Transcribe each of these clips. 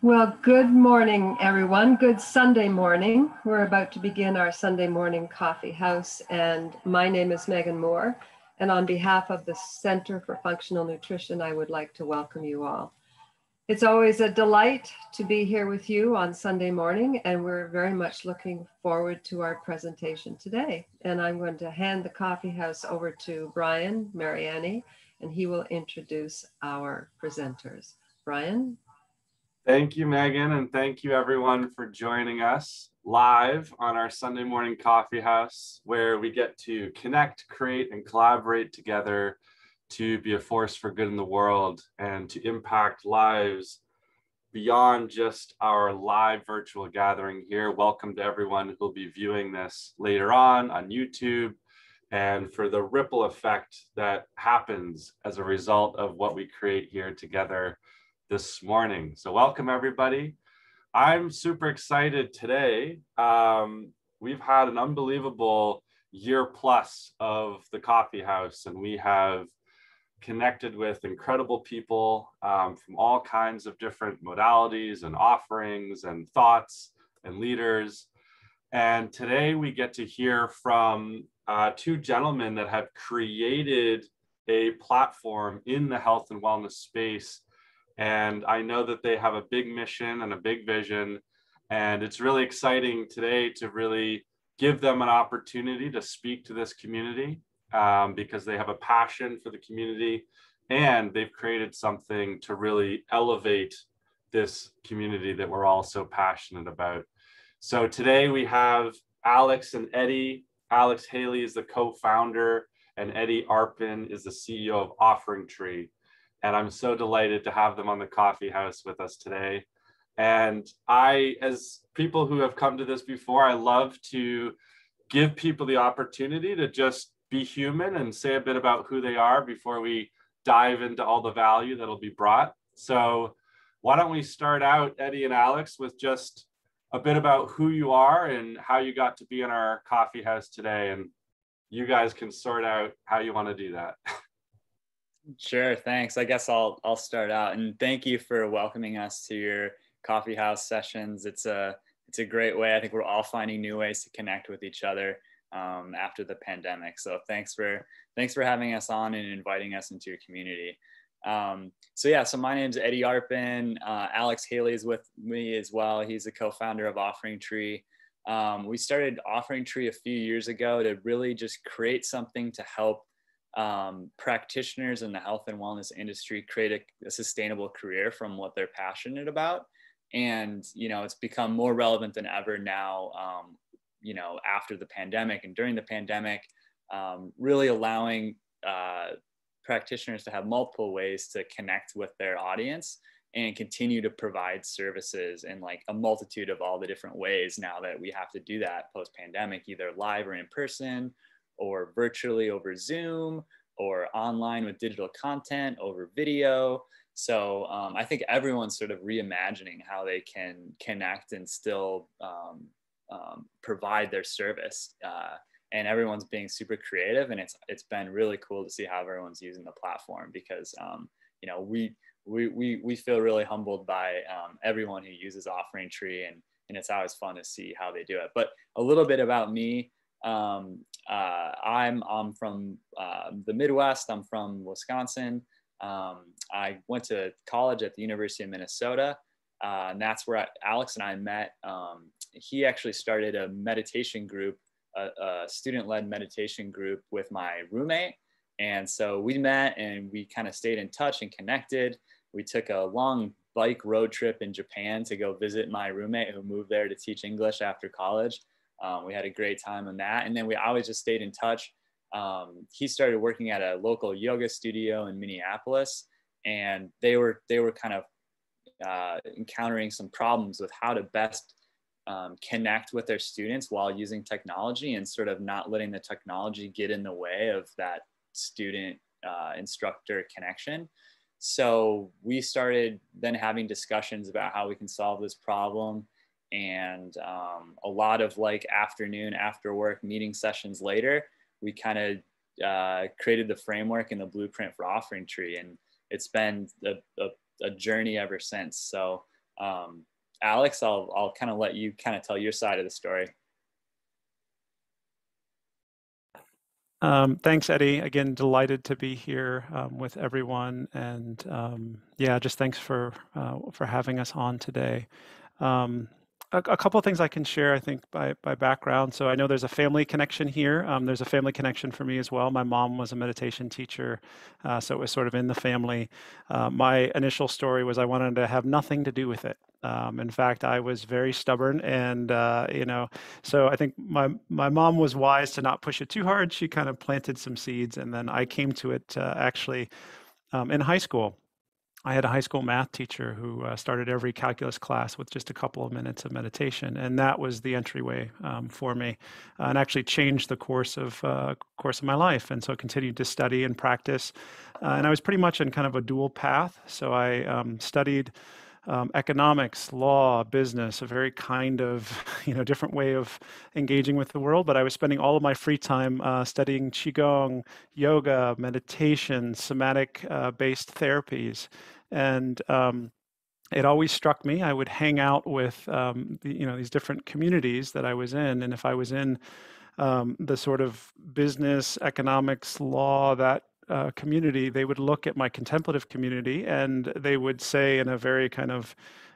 Well, good morning, everyone. Good Sunday morning. We're about to begin our Sunday morning coffee house, and my name is Megan Moore. And on behalf of the Center for Functional Nutrition, I would like to welcome you all. It's always a delight to be here with you on Sunday morning, and we're very much looking forward to our presentation today. And I'm going to hand the coffee house over to Brian Mariani, and he will introduce our presenters. Brian? Thank you, Megan, and thank you everyone for joining us live on our Sunday morning coffee house, where we get to connect, create, and collaborate together to be a force for good in the world and to impact lives beyond just our live virtual gathering here. Welcome to everyone who'll be viewing this later on on YouTube and for the ripple effect that happens as a result of what we create here together this morning. So welcome everybody. I'm super excited today. Um, we've had an unbelievable year plus of the coffee house and we have connected with incredible people um, from all kinds of different modalities and offerings and thoughts and leaders. And today we get to hear from uh, two gentlemen that have created a platform in the health and wellness space and I know that they have a big mission and a big vision. And it's really exciting today to really give them an opportunity to speak to this community um, because they have a passion for the community and they've created something to really elevate this community that we're all so passionate about. So today we have Alex and Eddie. Alex Haley is the co-founder and Eddie Arpin is the CEO of Offering Tree and I'm so delighted to have them on the coffee house with us today. And I, as people who have come to this before, I love to give people the opportunity to just be human and say a bit about who they are before we dive into all the value that'll be brought. So, why don't we start out, Eddie and Alex, with just a bit about who you are and how you got to be in our coffee house today. And you guys can sort out how you want to do that. Sure, thanks. I guess I'll I'll start out and thank you for welcoming us to your coffee house sessions. It's a it's a great way. I think we're all finding new ways to connect with each other um, after the pandemic. So thanks for thanks for having us on and inviting us into your community. Um, so yeah, so my name is Eddie Arpin. Uh, Alex Haley is with me as well. He's a co-founder of Offering Tree. Um, we started Offering Tree a few years ago to really just create something to help um, practitioners in the health and wellness industry create a, a, sustainable career from what they're passionate about. And you know it's become more relevant than ever now um, you know after the pandemic and during the pandemic um, really allowing uh, practitioners to have multiple ways to connect with their audience and continue to provide services in like a multitude of all the different ways now that we have to do that post pandemic either live or in person or virtually over Zoom or online with digital content over video. So um, I think everyone's sort of reimagining how they can connect and still um, um, provide their service. Uh, and everyone's being super creative, and it's it's been really cool to see how everyone's using the platform because um, you know we we we we feel really humbled by um, everyone who uses Offering Tree, and and it's always fun to see how they do it. But a little bit about me. Um, uh, I'm, I'm from uh, the Midwest. I'm from Wisconsin. Um, I went to college at the University of Minnesota. Uh, and that's where I, Alex and I met. Um, he actually started a meditation group, a, a student led meditation group with my roommate. And so we met and we kind of stayed in touch and connected. We took a long bike road trip in Japan to go visit my roommate who moved there to teach English after college. Um, we had a great time on that. And then we always just stayed in touch. Um, he started working at a local yoga studio in Minneapolis, and they were they were kind of uh, encountering some problems with how to best um, connect with their students while using technology and sort of not letting the technology get in the way of that student uh, instructor connection. So we started then having discussions about how we can solve this problem and um, a lot of like afternoon after work meeting sessions later we kind of uh, created the framework and the blueprint for offering tree and it's been a, a, a journey ever since so Um, Alex, I'll, I'll kind of let you kind of tell your side of the story. Um, thanks, Eddie. Again, delighted to be here um, with everyone, and um, yeah, just thanks for uh, for having us on today. A, a, couple of things I can share, I think, by by background. So I know there's a family connection here. Um, there's a family connection for me as well. My mom was a meditation teacher, uh, so it was sort of in the family. Uh, my initial story was I wanted to have nothing to do with it. Um, in fact, I was very stubborn, and uh, you know, so I think my my mom was wise to not push it too hard. She kind of planted some seeds, and then I came to it uh, actually um, in high school. I had a high school math teacher who uh, started every calculus class with just a couple of minutes of meditation, and that was the entryway um, for me, uh, and actually changed the course of uh, course of my life. And so I continued to study and practice, uh, and I was pretty much in kind of a dual path. So I um, studied um, economics, law, business, a very kind of, you know, different way of engaging with the world. But I was spending all of my free time uh, studying Qigong, yoga, meditation, somatic uh, based therapies. And um, it always struck me. I would hang out with, um, the, you know, these different communities that I was in. And if I was in um, the sort of business, economics, law, that uh, community, they would look at my contemplative community and they would say in a very kind of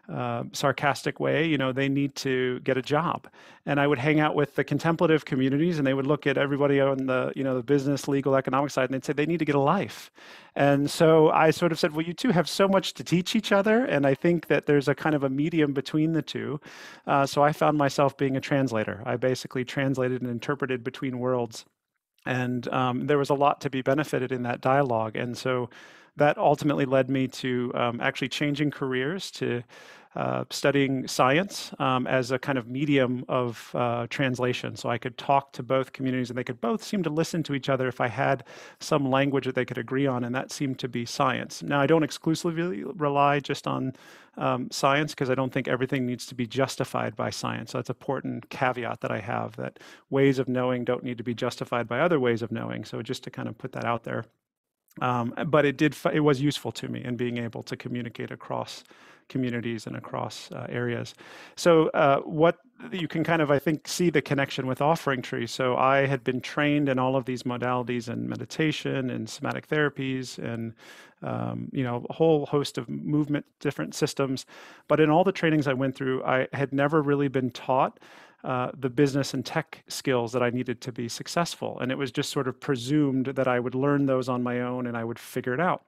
uh, sarcastic way, you know, they need to get a job. And I would hang out with the contemplative communities and they would look at everybody on the, you know, the business, legal, economic side and they'd say they need to get a life. And so I sort of said, well, you two have so much to teach each other. And I think that there's a kind of a medium between the two. Uh, so I found myself being a translator. I basically translated and interpreted between worlds and um, there was a lot to be benefited in that dialogue. And so that ultimately led me to um, actually changing careers to uh, studying science um, as a kind of medium of uh, translation. So I could talk to both communities and they could both seem to listen to each other if I had some language that they could agree on, and that seemed to be science. Now, I don't exclusively rely just on um, science because I don't think everything needs to be justified by science. So that's an important caveat that I have that ways of knowing don't need to be justified by other ways of knowing. So just to kind of put that out there. Um, but it did it was useful to me in being able to communicate across communities and across uh, areas. So uh, what you can kind of, I think, see the connection with Offering Tree. So I had been trained in all of these modalities and meditation and somatic therapies and um, you know a whole host of movement, different systems. But in all the trainings I went through, I had never really been taught. Uh, the business and tech skills that I needed to be successful. And it was just sort of presumed that I would learn those on my own and I would figure it out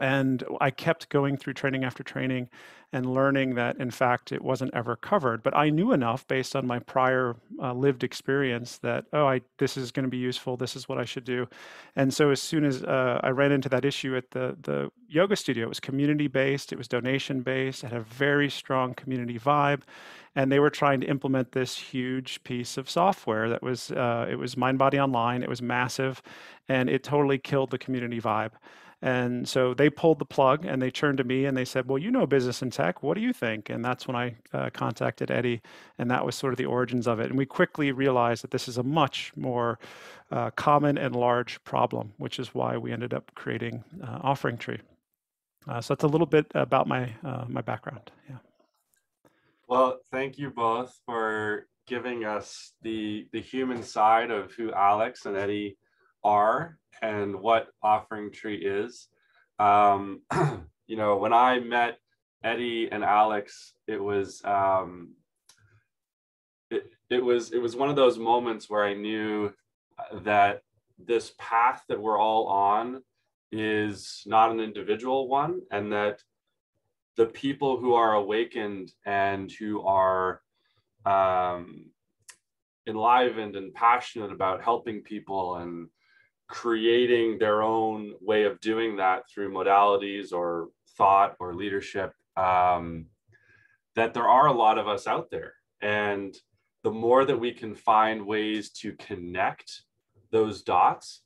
and I kept going through training after training and learning that, in fact, it wasn't ever covered. But I knew enough based on my prior uh, lived experience that, oh, I, this is going to be useful. This is what I should do. And so, as soon as uh, I ran into that issue at the, the yoga studio, it was community based, it was donation based, it had a very strong community vibe. And they were trying to implement this huge piece of software that was, uh, it was MindBody Online, it was massive, and it totally killed the community vibe. And so they pulled the plug and they turned to me and they said, Well, you know business and tech. What do you think? And that's when I uh, contacted Eddie. And that was sort of the origins of it. And we quickly realized that this is a much more uh, common and large problem, which is why we ended up creating uh, Offering Tree. Uh, so that's a little bit about my, uh, my background. Yeah. Well, thank you both for giving us the, the human side of who Alex and Eddie are and what offering tree is. Um, you know, when I met Eddie and Alex, it was um, it, it was it was one of those moments where I knew that this path that we're all on is not an individual one, and that the people who are awakened and who are um, enlivened and passionate about helping people and creating their own way of doing that through modalities or thought or leadership um, that there are a lot of us out there. And the more that we can find ways to connect those dots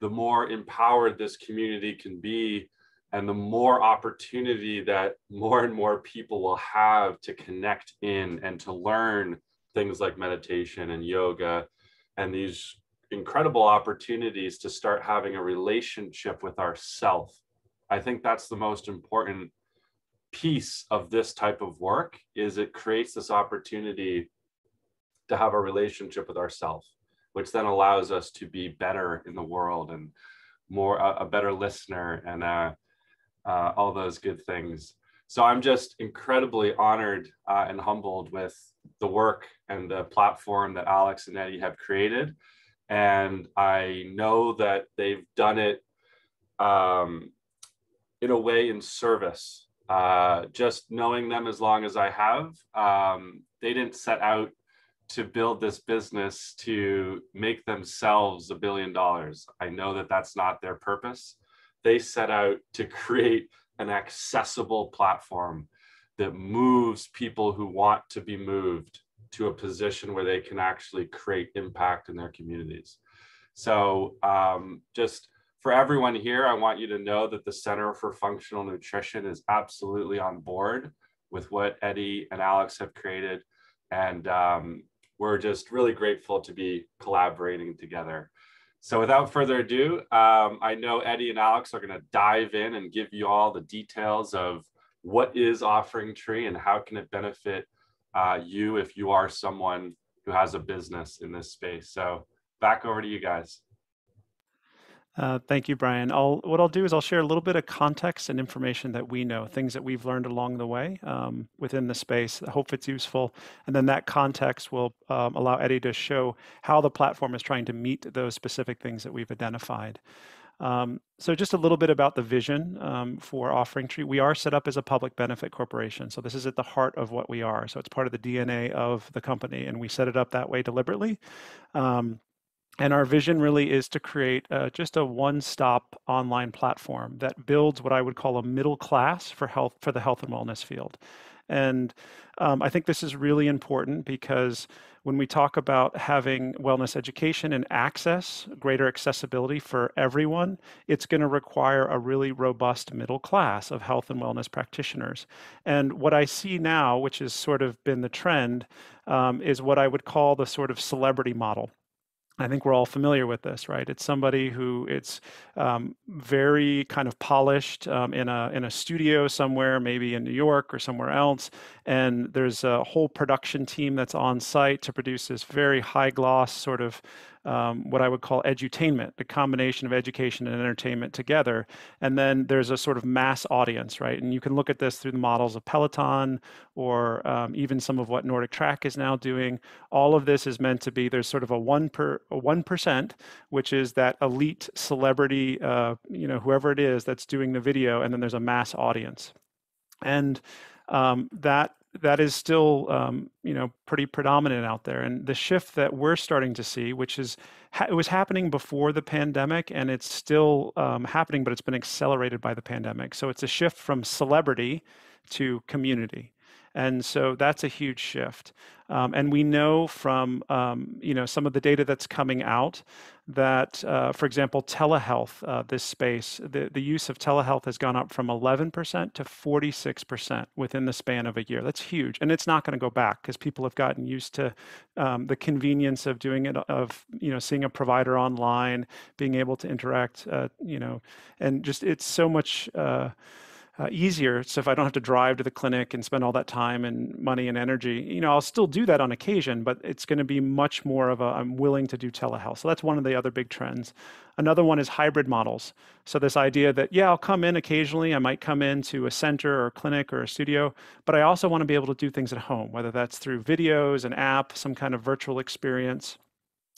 the more empowered this community can be and the more opportunity that more and more people will have to connect in and to learn things like meditation and yoga and these incredible opportunities to start having a relationship with ourself. I think that's the most important piece of this type of work is it creates this opportunity to have a relationship with ourselves, which then allows us to be better in the world and more a, a better listener and uh, uh, all those good things. So I'm just incredibly honored uh, and humbled with the work and the platform that Alex and Eddie have created. And I know that they've done it um, in a way in service. Uh, just knowing them as long as I have, um, they didn't set out to build this business to make themselves a billion dollars. I know that that's not their purpose. They set out to create an accessible platform that moves people who want to be moved to a position where they can actually create impact in their communities. So, um, just for everyone here, I want you to know that the Center for Functional Nutrition is absolutely on board with what Eddie and Alex have created. And um, we're just really grateful to be collaborating together. So without further ado, um, I know Eddie and Alex are going to dive in and give you all the details of what is Offering Tree and how can it benefit uh, you if you are someone who has a business in this space. So back over to you guys. Uh, thank you, Brian. I'll, what I'll do is I'll share a little bit of context and information that we know, things that we've learned along the way um, within the space. I hope it's useful. And then that context will um, allow Eddie to show how the platform is trying to meet those specific things that we've identified. Um, so just a little bit about the vision um, for Offering Tree. We are set up as a public benefit corporation. So this is at the heart of what we are. So it's part of the DNA of the company, and we set it up that way deliberately. Um, and our vision really is to create uh, just a one-stop online platform that builds what I would call a middle class for health for the health and wellness field. And um, I think this is really important because when we talk about having wellness education and access, greater accessibility for everyone, it's going to require a really robust middle class of health and wellness practitioners. And what I see now, which has sort of been the trend, um, is what I would call the sort of celebrity model. I think we're all familiar with this, right? It's somebody who it's um, very kind of polished um, in a in a studio somewhere, maybe in New York or somewhere else, and there's a whole production team that's on site to produce this very high gloss sort of um, what I would call edutainment, the combination of education and entertainment together. And then there's a sort of mass audience, right? And you can look at this through the models of Peloton or um, even some of what Nordic Track is now doing. All of this is meant to be there's sort of a one per one percent, which is that elite celebrity, uh, you know, whoever it is that's doing the video, and then there's a mass audience, and um, that that is still um, you know pretty predominant out there and the shift that we're starting to see which is it was happening before the pandemic and it's still um, happening but it's been accelerated by the pandemic. So it's a shift from celebrity to community and so that's a huge shift. Um, and we know from um, you know some of the data that's coming out that, uh, for example, telehealth, uh, this space, the, the use of telehealth has gone up from 11% to 46% within the span of a year. That's huge, and it's not going to go back because people have gotten used to um, the convenience of doing it, of you know seeing a provider online, being able to interact, uh, you know, and just it's so much. Uh, easier. So if I don't have to drive to the clinic and spend all that time and money and energy, you know, I'll still do that on occasion, but it's going to be much more of a I'm willing to do telehealth. So that's one of the other big trends. Another one is hybrid models. So this idea that yeah, I'll come in occasionally. I might come into a center or a clinic or a studio, but I also want to be able to do things at home, whether that's through videos, an app, some kind of virtual experience.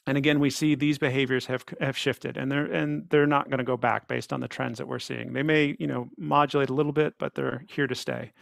And again, we see these behaviors have have shifted, and they're and they're not going to go back based on the trends that we're seeing. They may, you know, modulate a little bit, but they're here to stay.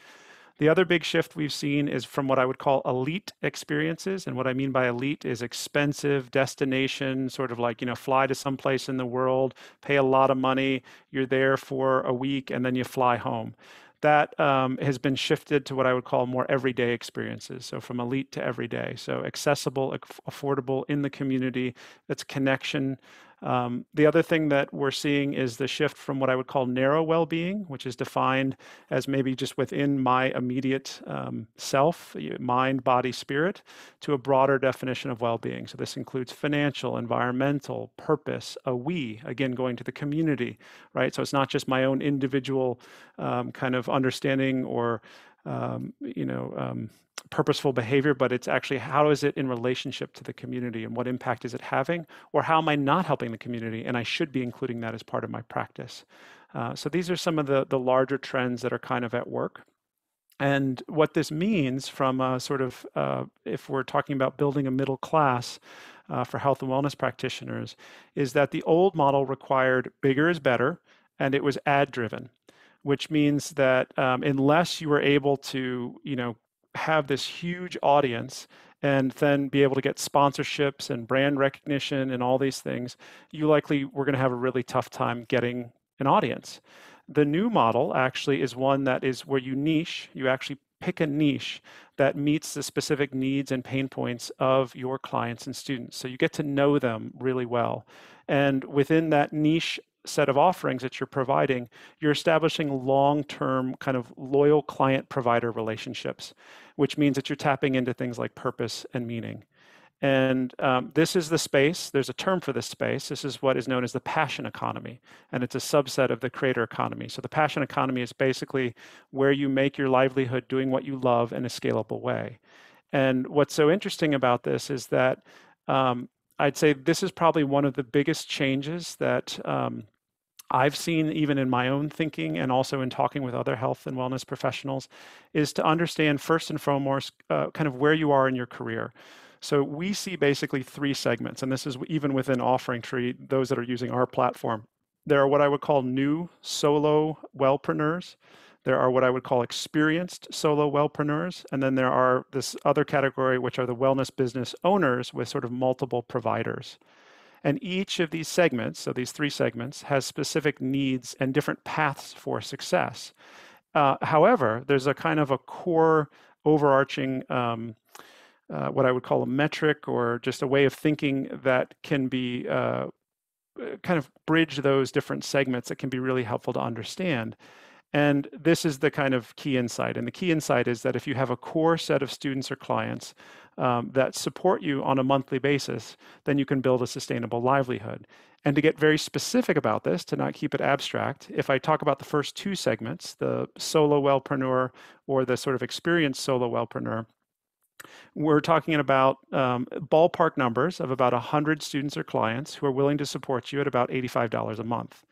The other big shift we've seen is from what I would call elite experiences. And what I mean by elite is expensive destination, sort of like, you know, fly to some place in the world, pay a lot of money, you're there for a week, and then you fly home that um, has been shifted to what I would call more everyday experiences. So from elite to everyday. So accessible, affordable in the community. That's connection Um, the other thing that we're seeing is the shift from what I would call narrow well-being, which is defined as maybe just within my immediate um, self, mind, body, spirit, to a broader definition of well-being. So this includes financial, environmental, purpose, a we, again going to the community, right? So it's not just my own individual um, kind of understanding or um, you know um, purposeful behavior, but it's actually how is it in relationship to the community and what impact is it having, or how am I not helping the community? And I should be including that as part of my practice. Uh, so these are some of the, the larger trends that are kind of at work. And what this means from a sort of, uh, if we're talking about building a middle class uh, for health and wellness practitioners, is that the old model required bigger is better and it was ad driven which means that um, unless you were able to, you know, have this huge audience and then be able to get sponsorships and brand recognition and all these things, you likely were going to have a really tough time getting an audience. The new model actually is one that is where you niche, you actually pick a niche that meets the specific needs and pain points of your clients and students. So you get to know them really well. And within that niche set of offerings that you're providing, you're establishing long term, kind of loyal client provider relationships, which means that you're tapping into things like purpose and meaning. And um, this is the space, there's a term for this space. This is what is known as the passion economy, and it's a subset of the creator economy. So, the passion economy is basically where you make your livelihood doing what you love in a scalable way. And what's so interesting about this is that um, I'd say this is probably one of the biggest changes that um, I've seen even in my own thinking and also in talking with other health and wellness professionals is to understand first and foremost uh, kind of where you are in your career. So we see basically three segments, and this is even within Offering Tree, those that are using our platform. There are what I would call new solo wellpreneurs. There are what I would call experienced solo wellpreneurs. And then there are this other category, which are the wellness business owners with sort of multiple providers. And each of these segments, so these three segments, has specific needs and different paths for success. Uh, however, there's a kind of a core overarching, um, uh, what I would call a metric or just a way of thinking that can be uh, kind of bridge those different segments that can be really helpful to understand. And this is the kind of key insight. And the key insight is that if you have a core set of students or clients um, that support you on a monthly basis, then you can build a sustainable livelihood. And to get very specific about this, to not keep it abstract, if I talk about the first two segments, the solo wellpreneur or the sort of experienced solo wellpreneur, we're talking about um, ballpark numbers of about 100 students or clients who are willing to support you at about $85 a month.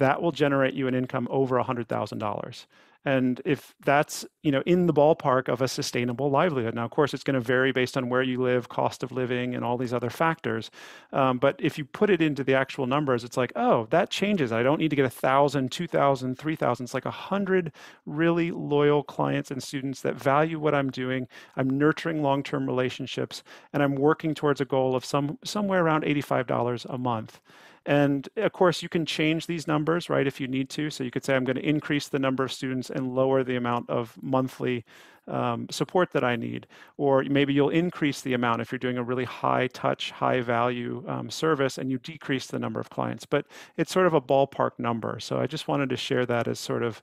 That will generate you an income over $100,000 and if that's you know in the ballpark of a sustainable livelihood now of course it's going to vary based on where you live cost of living and all these other factors. Um, but if you put it into the actual numbers it's like oh that changes. I don't need to get a thousand two thousand three thousand. It's like a hundred really loyal clients and students that value what i'm doing. I'm nurturing long-term relationships and i'm working towards a goal of some somewhere around $85 a month and of course, you can change these numbers, right, if you need to. So you could say, I'm going to increase the number of students and lower the amount of monthly um, support that I need. Or maybe you'll increase the amount if you're doing a really high touch, high value um, service and you decrease the number of clients. But it's sort of a ballpark number. So I just wanted to share that as sort of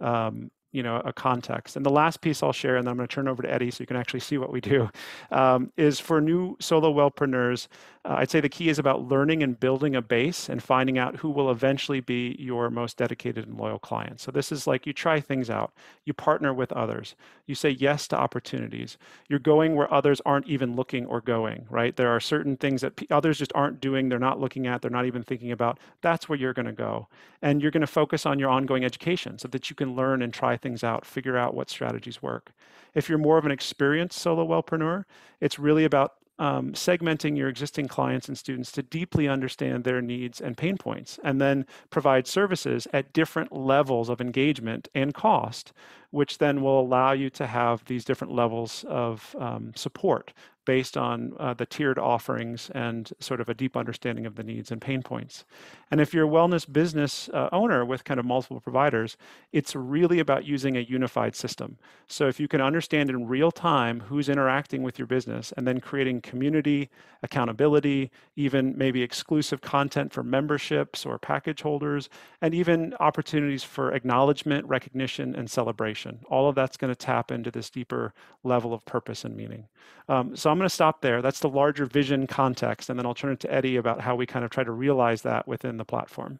um, you know a context and the last piece i'll share and then i'm going to turn over to eddie so you can actually see what we do um, is for new solo wellpreneurs uh, I'd say the key is about learning and building a base and finding out who will eventually be your most dedicated and loyal clients. So this is like you try things out, you partner with others, you say yes to opportunities. You're going where others aren't even looking or going, right? There are certain things that others just aren't doing, they're not looking at, they're not even thinking about. That's where you're going to go. And you're going to focus on your ongoing education so that you can learn and try things out, figure out what strategies work. If you're more of an experienced solo wellpreneur, it's really about um, segmenting your existing clients and students to deeply understand their needs and pain points, and then provide services at different levels of engagement and cost, which then will allow you to have these different levels of um, support based on uh, the tiered offerings and sort of a deep understanding of the needs and pain points. And if you're a wellness business uh, owner with kind of multiple providers, it's really about using a unified system. So if you can understand in real time who's interacting with your business and then creating community, accountability, even maybe exclusive content for memberships or package holders, and even opportunities for acknowledgement, recognition, and celebration. All of that's going to tap into this deeper level of purpose and meaning. Um, so I'm going to stop there. That's the larger vision context. And then I'll turn it to Eddie about how we kind of try to realize that within the platform.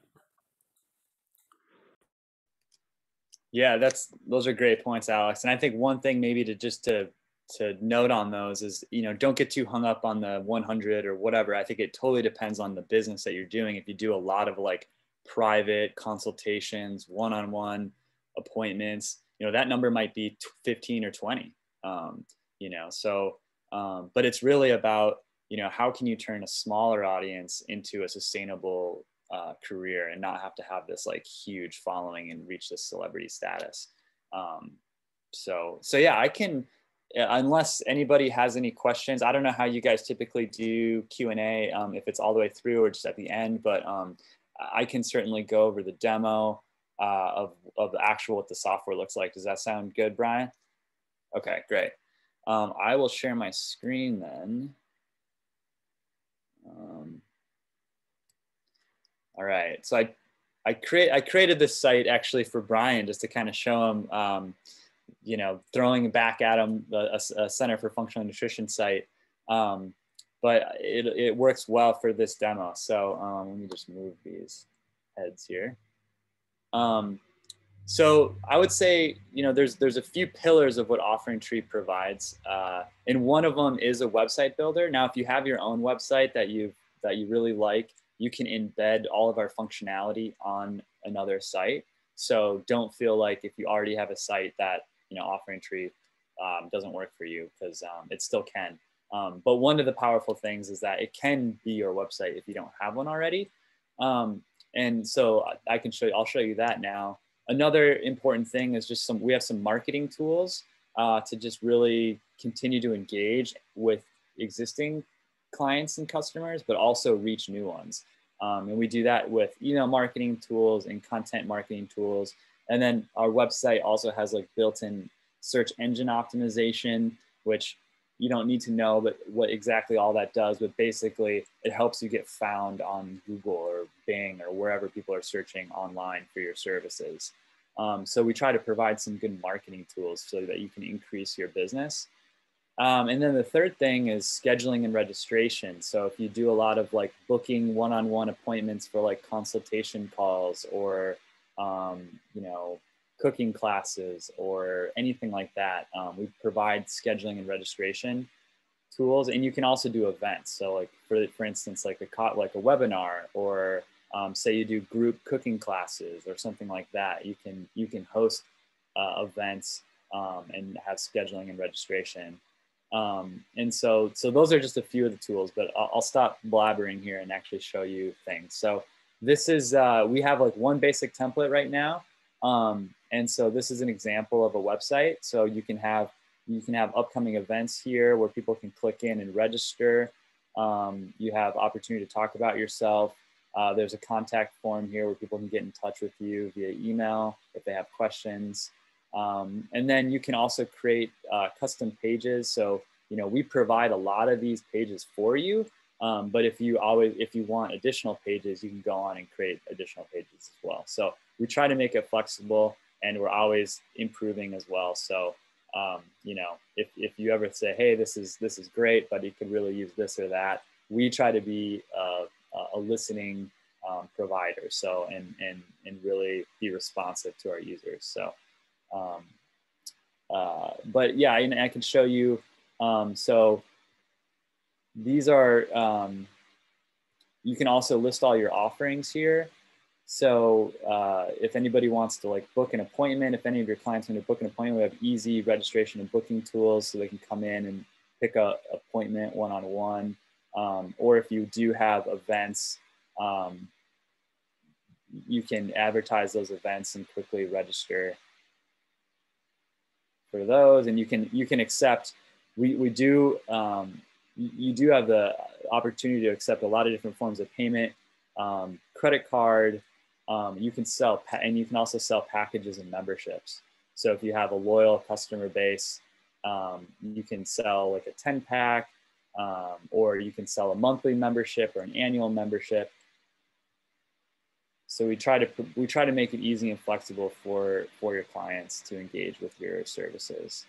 Yeah, that's those are great points, Alex. And I think one thing maybe to just to to note on those is you know don't get too hung up on the 100 or whatever. I think it totally depends on the business that you're doing. If you do a lot of like private consultations, one-on-one appointments, you know that number might be 15 or 20. Um, you know, so um, but it's really about you know how can you turn a smaller audience into a sustainable uh, career and not have to have this like huge following and reach this celebrity status? Um, so so yeah i can unless anybody has any questions i don't know how you guys typically do q&a um, if it's all the way through or just at the end but um, i can certainly go over the demo uh, of, of the actual what the software looks like. Does that sound good brian? Okay great um, i will share my screen then um, all right. So I, I create I created this site actually for Brian just to kind of show him, um, you know, throwing back at him a, a Center for Functional Nutrition site. Um, but it, it works well for this demo. So um, let me just move these heads here. Um, so I would say, you know, there's there's a few pillars of what Offering Tree provides, uh, and one of them is a website builder. Now, if you have your own website that you that you really like, you can embed all of our functionality on another site. So don't feel like if you already have a site that you know Offering Tree um, doesn't work for you because um, it still can. Um, but one of the powerful things is that it can be your website if you don't have one already. Um, and so I can show you. I'll show you that now. Another important thing is just some. We have some marketing tools uh, to just really continue to engage with existing clients and customers, but also reach new ones. Um, and we do that with email marketing tools and content marketing tools. And then our website also has like built-in search engine optimization, which you don't need to know, but what exactly all that does. But basically, it helps you get found on Google or Bing or wherever people are searching online for your services. Um, so we try to provide some good marketing tools so that you can increase your business. Um, and then the third thing is scheduling and registration. So if you do a lot of like booking one-on-one appointments for like consultation calls or, um, you know, cooking classes or anything like that, um, we provide scheduling and registration tools. And you can also do events. So like for, for instance, like a like a webinar or um, say you do group cooking classes or something like that, you can you can host uh, events um, and have scheduling and registration. Um, and so, so those are just a few of the tools, but I'll, I'll stop blabbering here and actually show you things. So this is, uh, we have like one basic template right now. Um, and so this is an example of a website. So you can have, you can have upcoming events here where people can click in and register. Um, you have opportunity to talk about yourself. Uh, there's a contact form here where people can get in touch with you via email if they have questions. Um, and then you can also create uh, custom pages. So, you know, we provide a lot of these pages for you. Um, but if you always, if you want additional pages, you can go on and create additional pages as well. So we try to make it flexible and we're always improving as well. So, um, you know, if, if you ever say, hey, this is, this is great, but you could really use this or that, we try to be uh, a listening um, provider. So, and, and, and really be responsive to our users. So, um, uh, but yeah, and I can show you. Um, so these are, um, you can also list all your offerings here. So uh, if anybody wants to like book an appointment, if any of your clients want to book an appointment, we have easy registration and booking tools so they can come in and pick a appointment one-on-one. Um, or if you do have events, um, you can advertise those events and quickly register for those and you can you can accept we, we do um, you do have the opportunity to accept a lot of different forms of payment, um, credit card. Um, you can sell, and you can also sell packages and memberships. So if you have a loyal customer base, um, you can sell like a 10 pack, um, or you can sell a monthly membership or an annual membership. So we try to we try to make it easy and flexible for for your clients to engage with your services.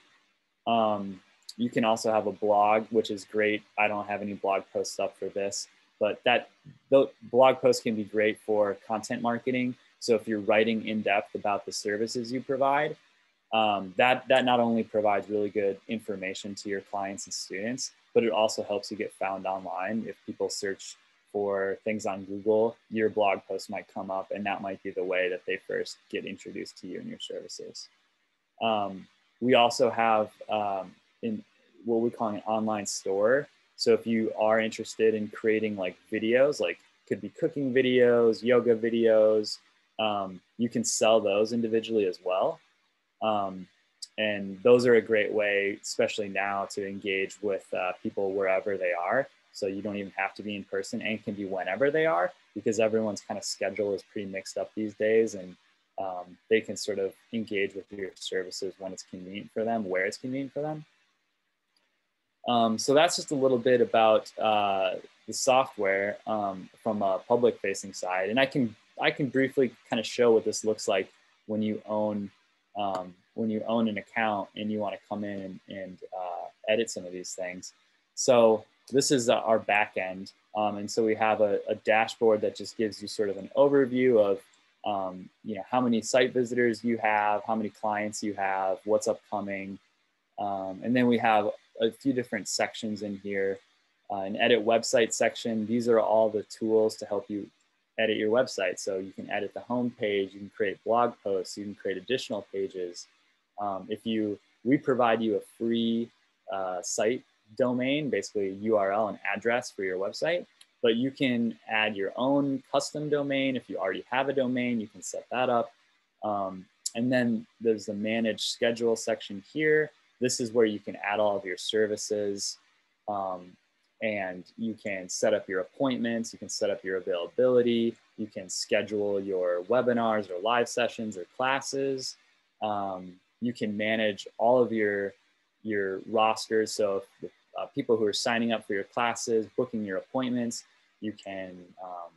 Um, you can also have a blog, which is great. I don't have any blog posts up for this, but that the blog posts can be great for content marketing. So if you're writing in depth about the services you provide, um, that that not only provides really good information to your clients and students, but it also helps you get found online. If people search for things on Google, your blog post might come up, and that might be the way that they first get introduced to you and your services. Um, we also have um, in what we call an online store. So if you are interested in creating like videos, like could be cooking videos, yoga videos, um, you can sell those individually as well. Um, and those are a great way, especially now, to engage with uh, people wherever they are. So you don't even have to be in person and can be whenever they are because everyone's kind of schedule is pretty mixed up these days and um, they can sort of engage with your services when it's convenient for them, where it's convenient for them. Um, so that's just a little bit about uh, the software um, from a public facing side. And I can, I can briefly kind of show what this looks like when you own, um, when you own an account and you want to come in and, uh, edit some of these things. So this is uh, our back end. Um, and so we have a, a, dashboard that just gives you sort of an overview of um, you know, how many site visitors you have, how many clients you have, what's upcoming. Um, and then we have a few different sections in here. Uh, an edit website section. These are all the tools to help you edit your website. So you can edit the home page, you can create blog posts, you can create additional pages. Um, if you, we provide you a free uh, site domain, basically URL and address for your website, but you can add your own custom domain. If you already have a domain, you can set that up. Um, and then there's the manage schedule section here. This is where you can add all of your services um, and you can set up your appointments, you can set up your availability, you can schedule your webinars or live sessions or classes. Um, you can manage all of your, your rosters. So if uh, people who are signing up for your classes, booking your appointments, you can um,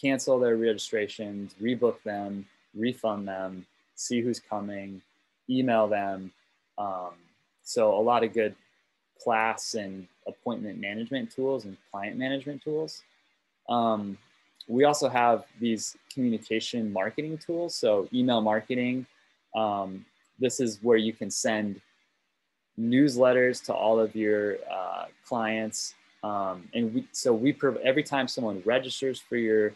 cancel their registrations, rebook them, refund them, see who's coming, email them. Um, so a lot of good class and appointment management tools and client management tools. Um, we also have these communication marketing tools. So email marketing, um, this is where you can send newsletters to all of your uh, clients. Um, and we, so we, every time someone registers for your,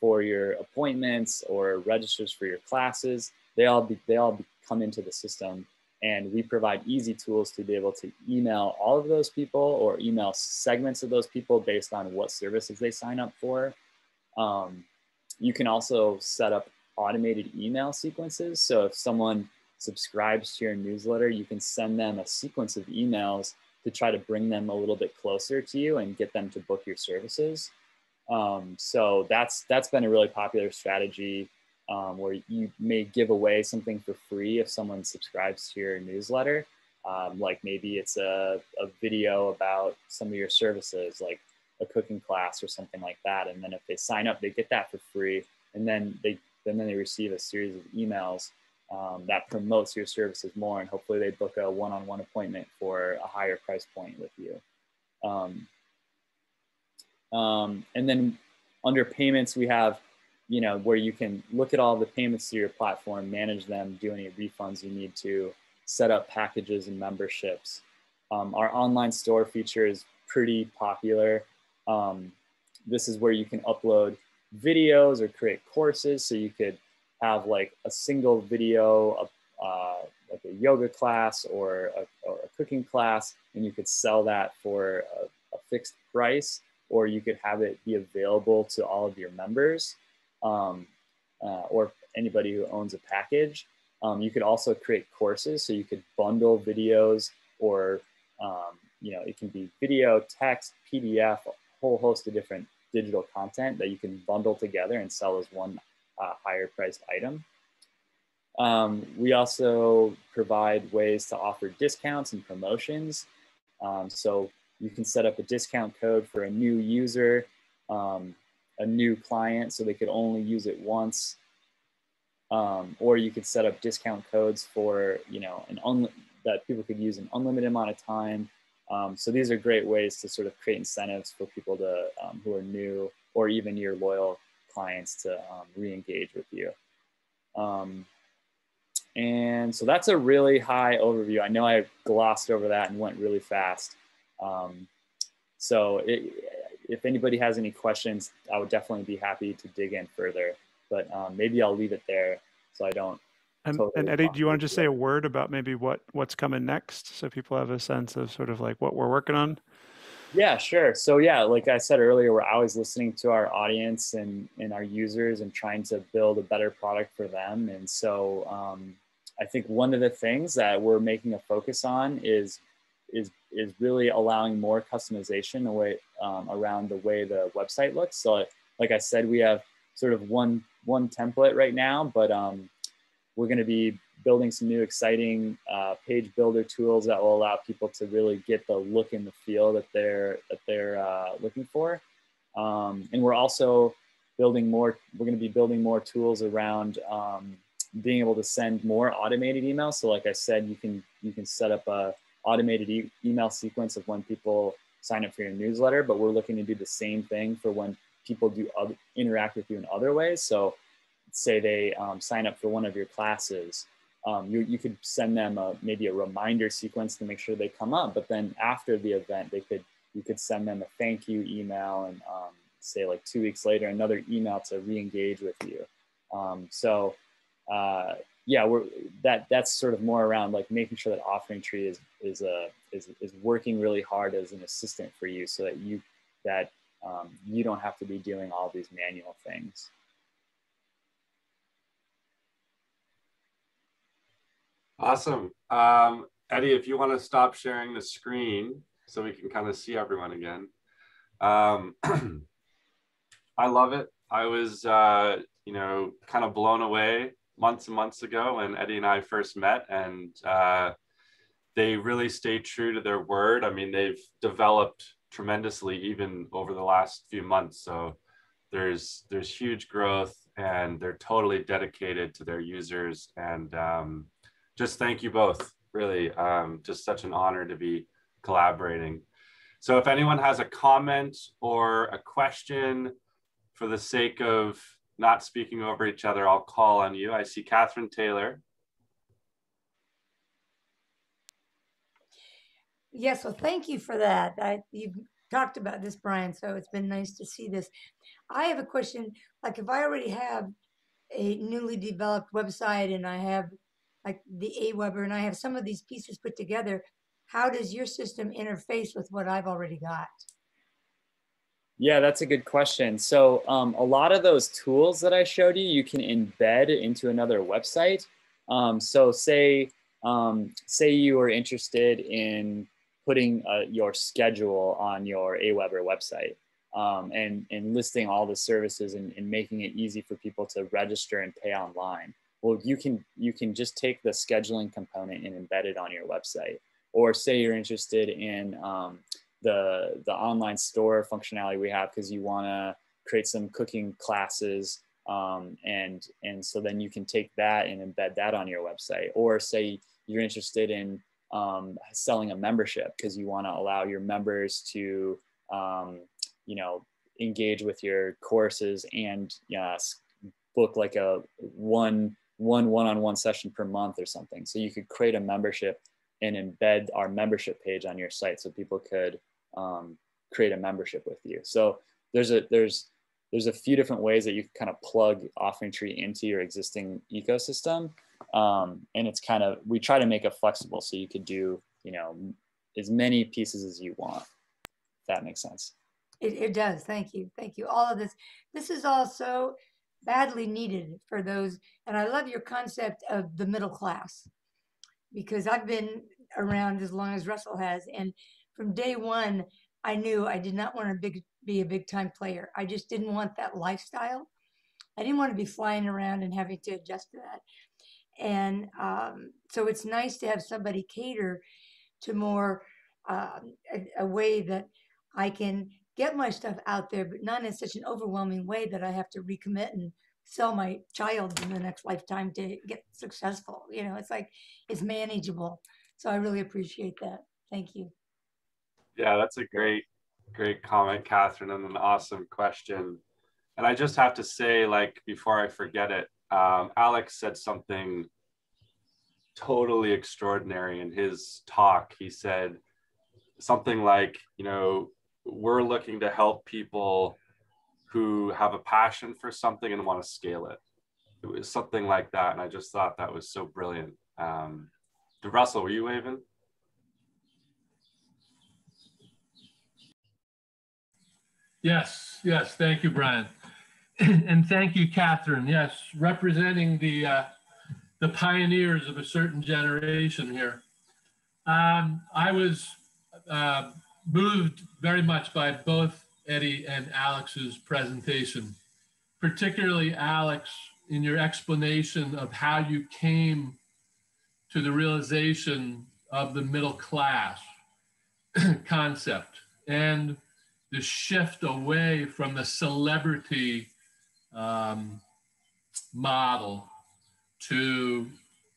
for your appointments or registers for your classes, they all, be, they all come into the system and we provide easy tools to be able to email all of those people or email segments of those people based on what services they sign up for. Um, you can also set up automated email sequences. So if someone subscribes to your newsletter, you can send them a sequence of emails to try to bring them a little bit closer to you and get them to book your services. Um, so that's that's been a really popular strategy um, where you may give away something for free if someone subscribes to your newsletter. Um, like maybe it's a, a video about some of your services, like a cooking class or something like that. And then if they sign up, they get that for free. And then they then they receive a series of emails um, that promotes your services more. And hopefully they book a one-on-one appointment for a higher price point with you. Um, um and then under payments, we have you know, where you can look at all the payments to your platform, manage them, do any refunds you need to, set up packages and memberships. Um, our online store feature is pretty popular. Um, this is where you can upload videos or create courses. So you could have like a single video of uh, like a yoga class or a, or a, cooking class, and you could sell that for a, a fixed price, or you could have it be available to all of your members um, uh, or anybody who owns a package. Um, you could also create courses, so you could bundle videos or um, you know, it can be video, text, PDF, a whole host of different digital content that you can bundle together and sell as one uh, higher priced item. Um, we also provide ways to offer discounts and promotions. Um, so you can set up a discount code for a new user, um, a new client, so they could only use it once. Um, or you could set up discount codes for, you know, an un- that people could use an unlimited amount of time. Um, so these are great ways to sort of create incentives for people to um, who are new or even your loyal clients to re-engage with you. Um, and so that's a really high overview. I know I glossed over that and went really fast. Um, so it, if anybody has any questions, I would definitely be happy to dig in further, but um, maybe I'll leave it there so I don't. And, totally and Eddie, do you want to just say a word about maybe what what's coming next so people have a sense of sort of like what we're working on? Yeah, sure. So yeah, like I said earlier, we're always listening to our audience and, and our users and trying to build a better product for them. And so um, I think one of the things that we're making a focus on is is is really allowing more customization away um, around the way the website looks. So, like I said, we have sort of one one template right now, but um, we're going to be building some new exciting uh, page builder tools that will allow people to really get the look and the feel that they're that they're uh, looking for. Um, and we're also building more. We're going to be building more tools around um, being able to send more automated emails. So like I said, you can you can set up a automated e email sequence of when people sign up for your newsletter, but we're looking to do the same thing for when people do other, interact with you in other ways. So say they um, sign up for one of your classes, um, you, you could send them a, maybe a reminder sequence to make sure they come up, but then after the event, they could, you could send them a thank you email and um, say like two weeks later, another email to re-engage with you. Um, so uh, yeah, we're that that's sort of more around like making sure that Offering Tree is is a uh, is is working really hard as an assistant for you, so that you that um, you don't have to be doing all these manual things. Awesome. Um, Eddie, if you want to stop sharing the screen so we can kind of see everyone again. Um, I love it. I was, uh, you know, kind of blown away months and months ago when Eddie and I first met, and uh, they really stayed true to their word. I mean, they've developed tremendously even over the last few months. So there's there's huge growth, and they're totally dedicated to their users. And um, just thank you both. Really, um, just such an honor to be collaborating. So if anyone has a comment or a question for the sake of not speaking over each other, I'll call on you. I see Catherine Taylor. Yes, well, thank you for that. I, you've talked about this, Brian, so it's been nice to see this. I have a question. Like, if I already have a newly developed website and I have like the Aweber and I have some of these pieces put together, how does your system interface with what I've already got? Yeah, that's a good question. So um, a lot of those tools that I showed you, you can embed into another website. Um, so say, um, say you are interested in putting uh, your schedule on your Aweber website um, and, and listing all the services and, and making it easy for people to register and pay online. Well, you can, you can just take the scheduling component and embed it on your website. Or say you're interested in um, the the online store functionality we have because you want to create some cooking classes um, and and so then you can take that and embed that on your website. Or say you're interested in um, selling a membership because you want to allow your members to um, you know engage with your courses and uh, book like a one one one-on-one session per month or something. So you could create a membership and embed our membership page on your site so people could um, create a membership with you. So there's a there's there's a few different ways that you can kind of plug Offering Tree into your existing ecosystem, um, and it's kind of we try to make it flexible so you could do you know as many pieces as you want. If that makes sense. It, it does. Thank you. Thank you. All of this. This is also badly needed for those. And I love your concept of the middle class because I've been around as long as Russell has. And from day one, I knew I did not want to big, be a big time player. I just didn't want that lifestyle. I didn't want to be flying around and having to adjust to that. And um, so it's nice to have somebody cater to more uh, a, a way that I can get my stuff out there, but not in such an overwhelming way that I have to recommit and sell my child in the next lifetime to get successful. You know, it's like it's manageable. So I really appreciate that. Thank you. Yeah, that's a great, great comment, Catherine, and an awesome question. And I just have to say, like, before I forget it, um, Alex said something totally extraordinary in his talk. He said something like, you know, we're looking to help people who have a passion for something and want to scale it. It was something like that. And I just thought that was so brilliant. Um, Russell, were you waving? Yes, yes. Thank you, Brian. and thank you, Catherine. Yes, representing the uh, the pioneers of a certain generation here. Um, I was uh, moved very much by both Eddie and Alex's presentation, particularly Alex in your explanation of how you came to the realization of the middle class concept and the shift away from the celebrity um, model to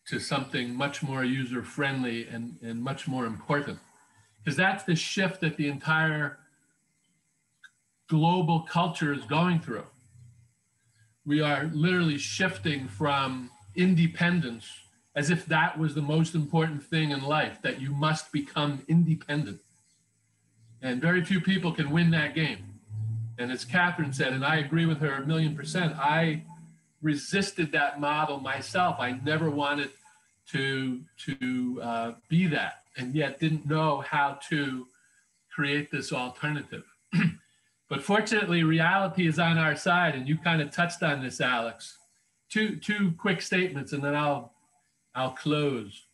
to something much more user friendly and, and much more important. Because that's the shift that the entire global culture is going through we are literally shifting from independence as if that was the most important thing in life that you must become independent and very few people can win that game and as catherine said and i agree with her a million percent i resisted that model myself. I never wanted to to uh, be that, and yet didn't know how to create this alternative. But fortunately, reality is on our side, and you kind of touched on this, Alex. Two two quick statements, and then I'll I'll close.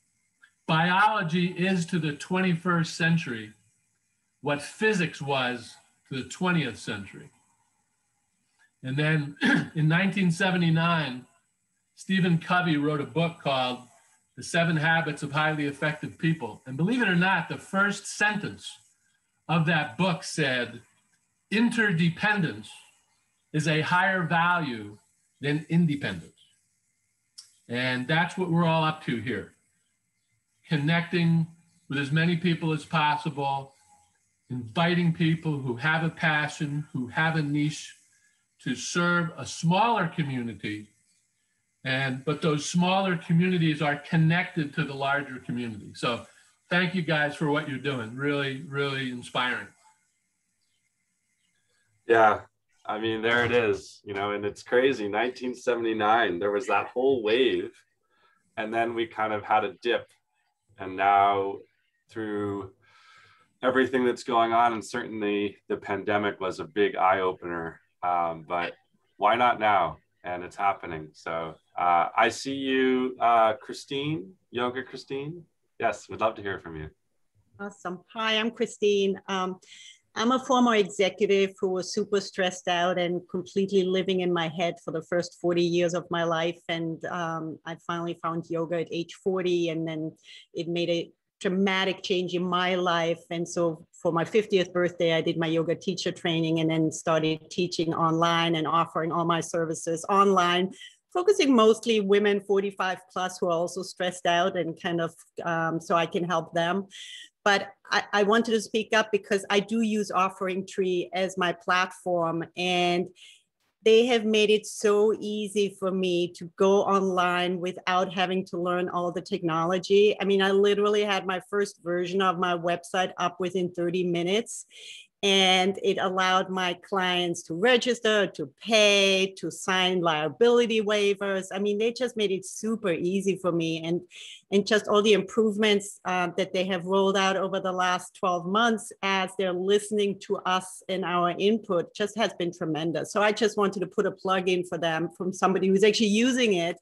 Biology is to the 21st century what physics was to the 20th century. And then in 1979, Stephen Covey wrote a book called The Seven Habits of Highly Effective People. And believe it or not, the first sentence of that book said, interdependence is a higher value than independence. And that's what we're all up to here. Connecting with as many people as possible, inviting people who have a passion, who have a niche to serve a smaller community and but those smaller communities are connected to the larger community so thank you guys for what you're doing really really inspiring yeah i mean there it is you know and it's crazy 1979 there was that whole wave and then we kind of had a dip and now through everything that's going on and certainly the pandemic was a big eye opener um, but why not now? And it's happening. So uh, I see you, uh, Christine, Yoga Christine. Yes, we'd love to hear from you. Awesome. Hi, I'm Christine. Um, I'm a former executive who was super stressed out and completely living in my head for the first 40 years of my life. And um, I finally found yoga at age 40, and then it made a dramatic change in my life. And so for my 50th birthday, I did my yoga teacher training and then started teaching online and offering all my services online, focusing mostly women 45 plus who are also stressed out and kind of um, so I can help them. But I, I wanted to speak up because I do use Offering Tree as my platform. And they have made it so easy for me to go online without having to learn all the technology. I mean, I literally had my first version of my website up within 30 minutes and it allowed my clients to register, to pay, to sign liability waivers. I mean, they just made it super easy for me, and and just all the improvements uh, that they have rolled out over the last 12 months as they're listening to us and our input just has been tremendous. So I just wanted to put a plug in for them from somebody who's actually using it,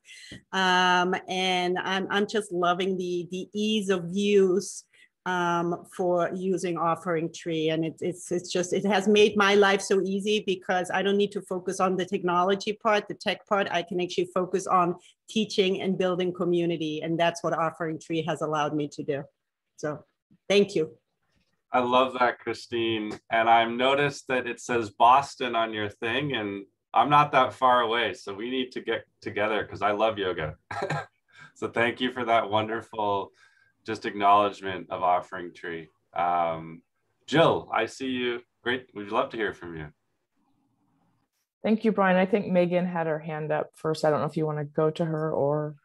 um, and I'm I'm just loving the the ease of use um, for using Offering Tree. And it, it's, it's just, it has made my life so easy because I don't need to focus on the technology part, the tech part. I can actually focus on teaching and building community. And that's what Offering Tree has allowed me to do. So thank you. I love that, Christine. And I've noticed that it says Boston on your thing, and I'm not that far away. So we need to get together because I love yoga. so thank you for that wonderful just acknowledgement of offering tree. Um, Jill, I see you. Great. We'd love to hear from you. Thank you, Brian. I think Megan had her hand up first. I don't know if you want to go to her or.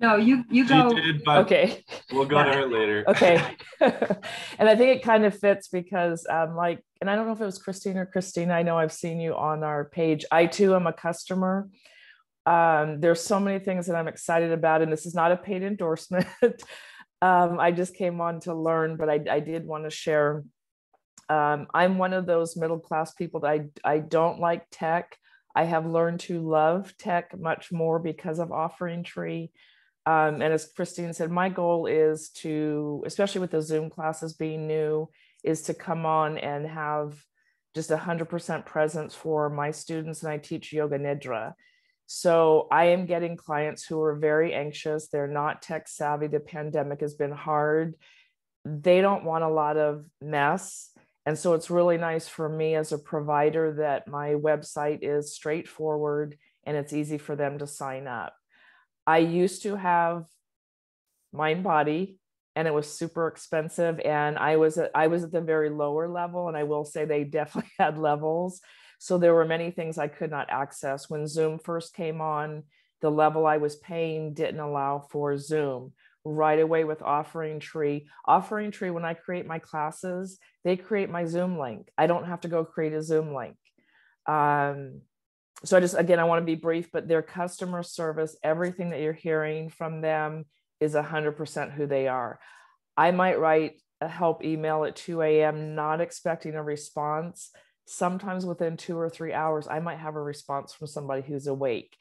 No, you you She go. did, but Okay. we'll go to her later. okay. and I think it kind of fits because, um, like, and I don't know if it was Christine or Christina. I know I've seen you on our page. I too am a customer. Um, there's so many things that I'm excited about, and this is not a paid endorsement. Um, I just came on to learn, but I, I did want to share. Um, I'm one of those middle class people that I, I don't like tech. I have learned to love tech much more because of Offering Tree. Um, and as Christine said, my goal is to, especially with the Zoom classes being new, is to come on and have just 100% presence for my students. And I teach Yoga Nidra. So I am getting clients who are very anxious. They're not tech savvy. The pandemic has been hard. They don't want a lot of mess. And so it's really nice for me as a provider that my website is straightforward and it's easy for them to sign up. I used to have Mind Body and it was super expensive and I was at, I was at the very lower level and I will say they definitely had levels. So there were many things I could not access when Zoom first came on. The level I was paying didn't allow for Zoom. Right away with Offering Tree. Offering Tree, when I create my classes, they create my Zoom link. I don't have to go create a Zoom link. Um, so I just again I want to be brief, but their customer service, everything that you're hearing from them is 100% who they are. I might write a help email at 2 a.m., not expecting a response. Sometimes within two or three hours, I might have a response from somebody who's awake.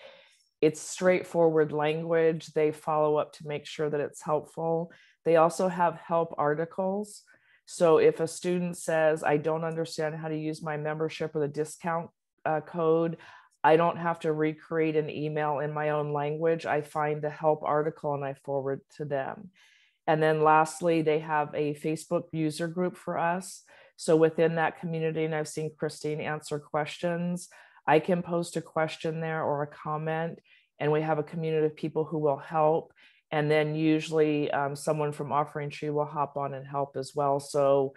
It's straightforward language. They follow up to make sure that it's helpful. They also have help articles. So if a student says, I don't understand how to use my membership or the discount uh, code, I don't have to recreate an email in my own language. I find the help article and I forward to them. And then lastly, they have a Facebook user group for us. So within that community, and I've seen Christine answer questions, I can post a question there or a comment, and we have a community of people who will help. And then usually um, someone from Offering Tree will hop on and help as well. So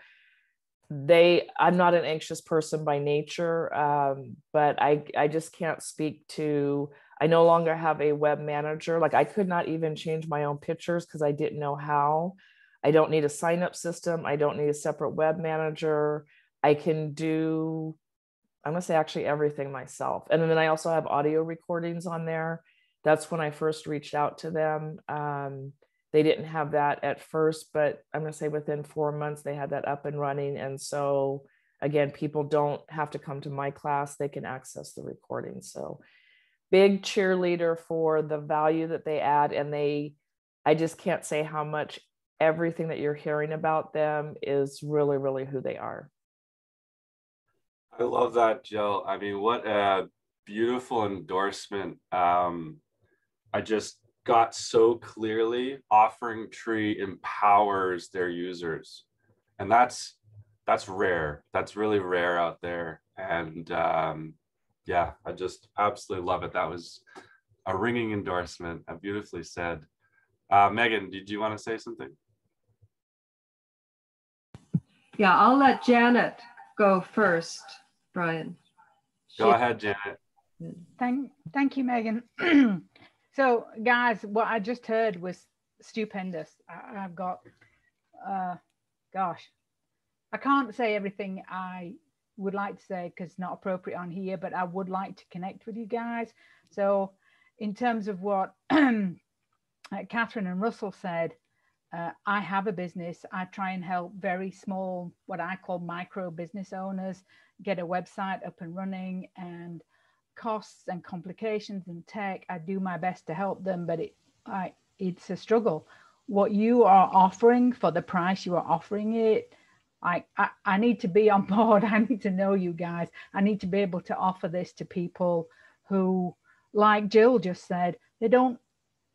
they i'm not an anxious person by nature um, but i i just can't speak to i no longer have a web manager like i could not even change my own pictures because i didn't know how i don't need a sign up system i don't need a separate web manager i can do i'm going to say actually everything myself and then i also have audio recordings on there that's when i first reached out to them um, they didn't have that at first, but I'm going to say within four months they had that up and running. And so, again, people don't have to come to my class, they can access the recording. So, big cheerleader for the value that they add. And they, I just can't say how much everything that you're hearing about them is really, really who they are. I love that, Jill. I mean, what a beautiful endorsement. Um, I just got so clearly offering tree empowers their users and that's that's rare that's really rare out there and um, yeah i just absolutely love it that was a ringing endorsement a beautifully said uh, megan did you want to say something Yeah, I'll let Janet go first, Brian. go She- ahead janet Thank, thank you, Megan. so, guys, what I just heard was stupendous. I, I've got, uh, gosh, I can't say everything I would like to say because it's not appropriate on here, but I would like to connect with you guys. So, in terms of what Catherine and Russell said, uh, I have a business. I try and help very small, what I call micro business owners, get a website up and running and costs and complications and tech. I do my best to help them, but it I, it's a struggle. what you are offering for the price you are offering it I, I, I need to be on board i need to know you guys i need to be able to offer this to people who like jill just said they don't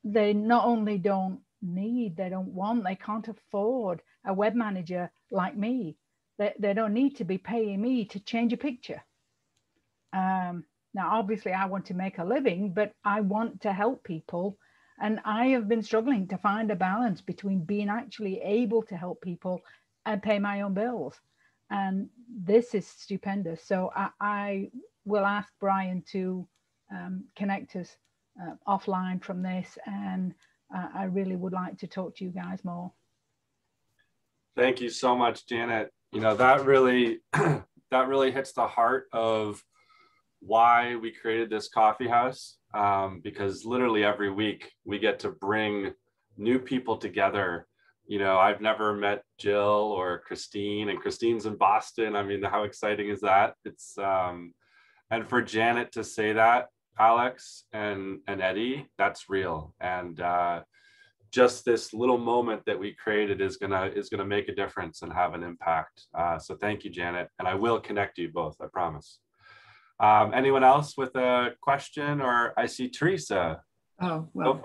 they not only don't need they don't want they can't afford a web manager like me they, they don't need to be paying me to change a picture um, now obviously i want to make a living but i want to help people and I have been struggling to find a balance between being actually able to help people and pay my own bills. And this is stupendous. So I, I will ask Brian to um, connect us uh, offline from this. And uh, I really would like to talk to you guys more. Thank you so much, Janet. You know, that really, that really hits the heart of why we created this coffee house um, because literally every week we get to bring new people together. You know, I've never met Jill or Christine, and Christine's in Boston. I mean, how exciting is that? It's um, and for Janet to say that, Alex and and Eddie, that's real. And uh, just this little moment that we created is gonna is gonna make a difference and have an impact. Uh, so thank you, Janet, and I will connect you both. I promise. Um, anyone else with a question or I see Teresa. Oh, well.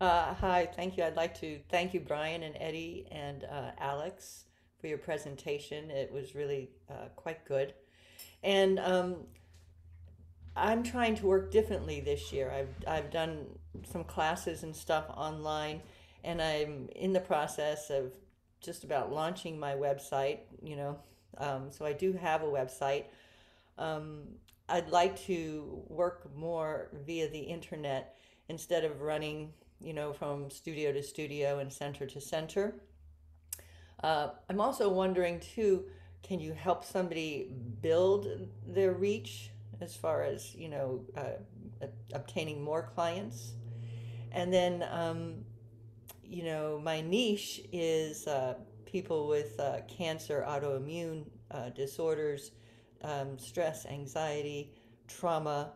Uh, hi, thank you. I'd like to thank you, Brian and Eddie and uh, Alex for your presentation. It was really uh, quite good. And um, I'm trying to work differently this year. I've, I've done some classes and stuff online, and I'm in the process of just about launching my website, you know, um, so I do have a website. Um, I'd like to work more via the internet instead of running, you know, from studio to studio and center to center. Uh, I'm also wondering too, can you help somebody build their reach as far as, you know, uh, obtaining more clients? And then, um, you know, my niche is uh, people with uh, cancer, autoimmune uh, disorders, um, stress, anxiety, trauma,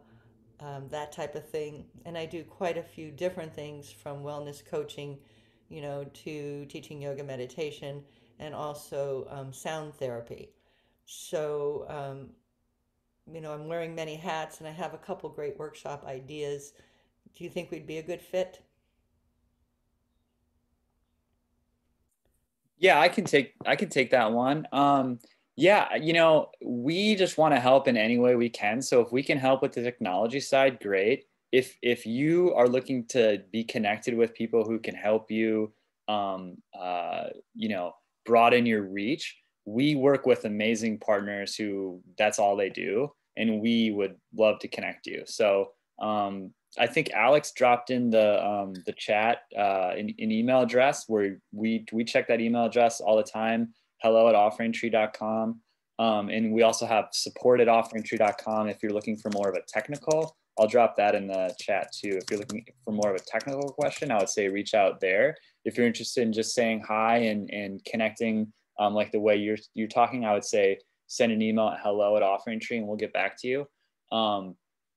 um, that type of thing. And I do quite a few different things from wellness coaching, you know, to teaching yoga meditation and also um, sound therapy. So, um, you know, I'm wearing many hats and I have a couple great workshop ideas. Do you think we'd be a good fit? Yeah, I can take I can take that one. Um, yeah, you know, we just want to help in any way we can. So if we can help with the technology side, great. If if you are looking to be connected with people who can help you, um, uh, you know, broaden your reach, we work with amazing partners who that's all they do, and we would love to connect you. So um, I think Alex dropped in the um, the chat uh, an, email address where we we check that email address all the time. Hello at offeringtree.com. Um, and we also have support at offeringtree.com if you're looking for more of a technical. I'll drop that in the chat too. If you're looking for more of a technical question, I would say reach out there. If you're interested in just saying hi and, and connecting um, like the way you're you're talking, I would say send an email at hello at offering tree and we'll get back to you. Um,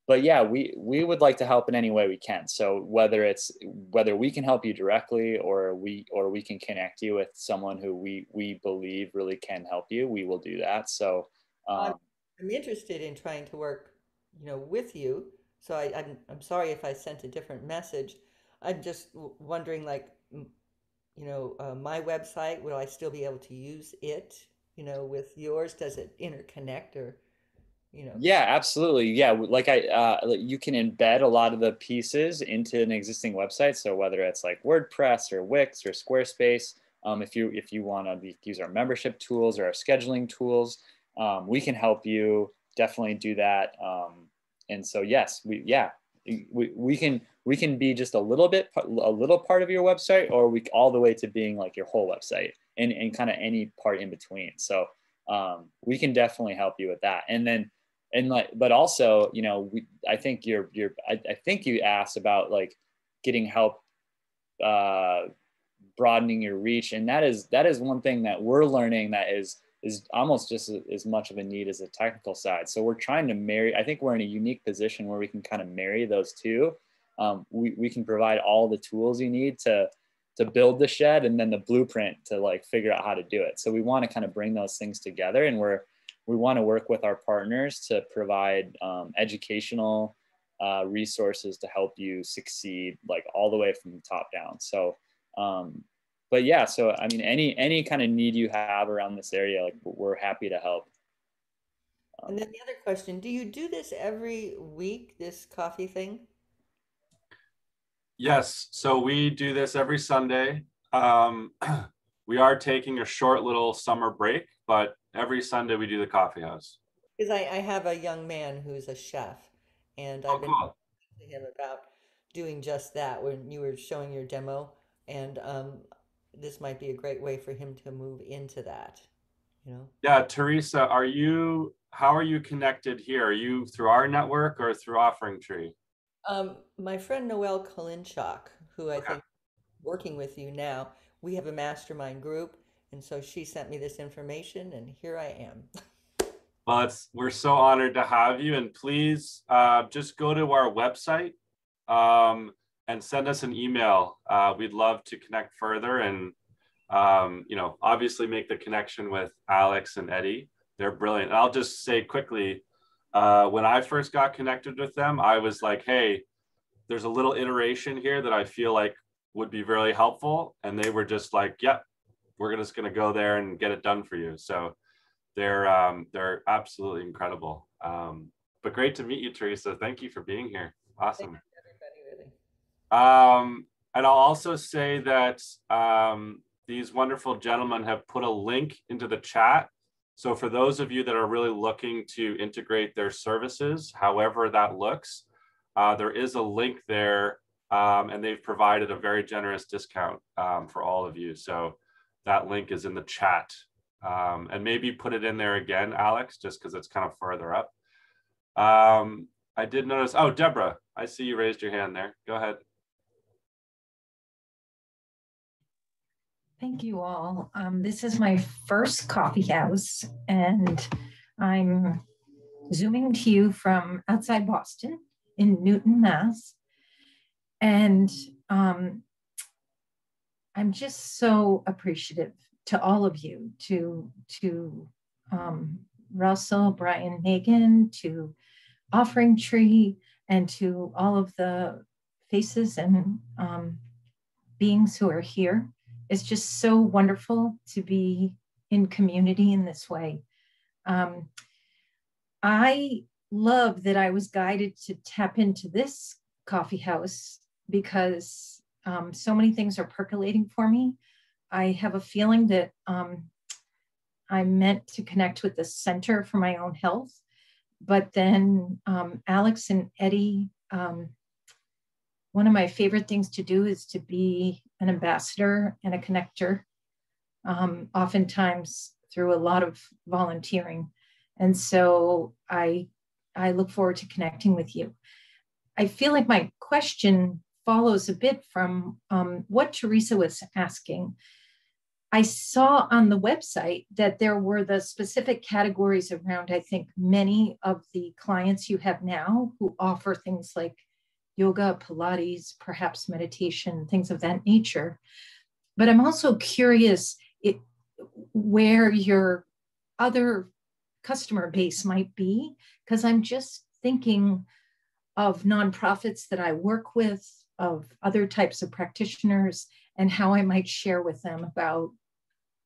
but yeah, we we would like to help in any way we can. So whether it's whether we can help you directly or we or we can connect you with someone who we we believe really can help you, we will do that. So um, I'm interested in trying to work, you know, with you. So I, I'm I'm sorry if I sent a different message. I'm just wondering, like, you know, uh, my website. Will I still be able to use it? You know, with yours, does it interconnect or? you know yeah absolutely yeah like i uh, you can embed a lot of the pieces into an existing website so whether it's like wordpress or wix or squarespace um, if you if you want to use our membership tools or our scheduling tools um, we can help you definitely do that um, and so yes we yeah we, we can we can be just a little bit a little part of your website or we all the way to being like your whole website and, and kind of any part in between. So um, we can definitely help you with that. And then and like but also you know we, i think you're you're I, I think you asked about like getting help uh broadening your reach. And that is that is one thing that we're learning that is is almost just as much of a need as the technical side. So we're trying to marry i think we're in a unique position where we can kind of marry those two um, we, we can provide all the tools you need to to build the shed and then the blueprint to like figure out how to do it. So we want to kind of bring those things together and we're we want to work with our partners to provide um, educational uh, resources to help you succeed like all the way from the top down. So um, but yeah so i mean any any kind of need you have around this area like we're happy to help. And then the other question do you do this every week this coffee thing yes so we do this every sunday. Um, we are taking a short little summer break but every sunday we do the coffee house. Because I, I have a young man who's a chef and oh, i've been cool. to him about doing just that when you were showing your demo and um, this might be a great way for him to move into that you know? Yeah teresa are you how are you connected here? Are you through our network or through offering tree um, my friend noel kalinchak who i Okay. think working with you now we have a mastermind group and so she sent me this information and here i am. Well it's we're so honored to have you and please uh, just go to our website um, and send us an email. Uh, we'd love to connect further and um, you know obviously make the connection with alex and eddie. They're brilliant. I'll just say quickly uh, when i first got connected with them i was like hey there's a little iteration here that i feel like would be really helpful. And they were just like yep we're just going to go there and get it done for you. So they're um, they're absolutely incredible. Um, but great to meet you teresa. Thank you for being here. Awesome. Everybody really um, and I'll also say that um, these wonderful gentlemen have put a link into the chat. So for those of you that are really looking to integrate their services, however that looks, uh, there is a link there um, and they've provided a very generous discount um, for all of you. So that link is in the chat. Um, and maybe put it in there again, Alex, just because it's kind of further up. Um, I did notice, oh, Deborah, I see you raised your hand there. Go ahead. Thank you all. Um, this is my first coffee house, and I'm zooming to you from outside Boston in Newton, Mass. And um, I'm just so appreciative to all of you, to to um, Russell, Brian, Megan, to Offering Tree, and to all of the faces and um, beings who are here it's just so wonderful to be in community in this way. Um, I love that I was guided to tap into this coffee house because um, so many things are percolating for me. I have a feeling that um, I'm meant to connect with the Center for my own health. But then um, Alex and Eddie, um, one of my favorite things to do is to be an ambassador and a connector, um, oftentimes through a lot of volunteering. And so I, I look forward to connecting with you. I feel like my question follows a bit from um, what Teresa was asking. I saw on the website that there were the specific categories around, I think, many of the clients you have now who offer things like yoga, Pilates, perhaps meditation, things of that nature. But I'm also curious it, where your other customer base might be, because I'm just thinking of nonprofits that I work with, of other types of practitioners, and how I might share with them about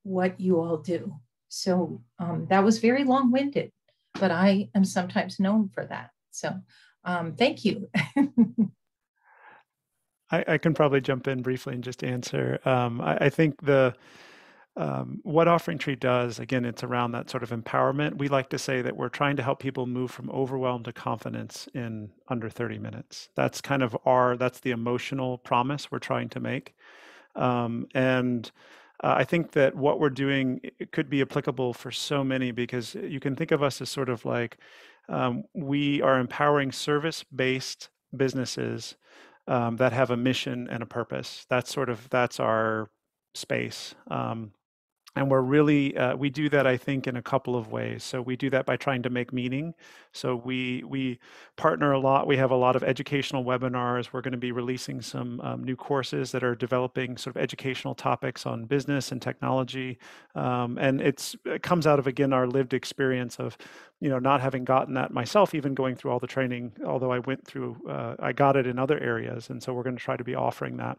what you all do. So um, that was very long winded, but I am sometimes known for that. So um, thank you. I, I, can probably jump in briefly and just answer. Um, I, I, think the um, what Offering Tree does, again, it's around that sort of empowerment. We like to say that we're trying to help people move from overwhelm to confidence in under 30 minutes. That's kind of our, that's the emotional promise we're trying to make. Um, and uh, I think that what we're doing could be applicable for so many because you can think of us as sort of like um, we are empowering service based businesses um, that have a mission and a purpose. That's sort of that's our space. Um, and we're really uh, we do that i think in a couple of ways. So we do that by trying to make meaning. So we we partner a lot. We have a lot of educational webinars. We're going to be releasing some um, new courses that are developing sort of educational topics on business and technology. Um, and it's it comes out of again our lived experience of you know not having gotten that myself even going through all the training although i went through uh, i got it in other areas. And so we're going to try to be offering that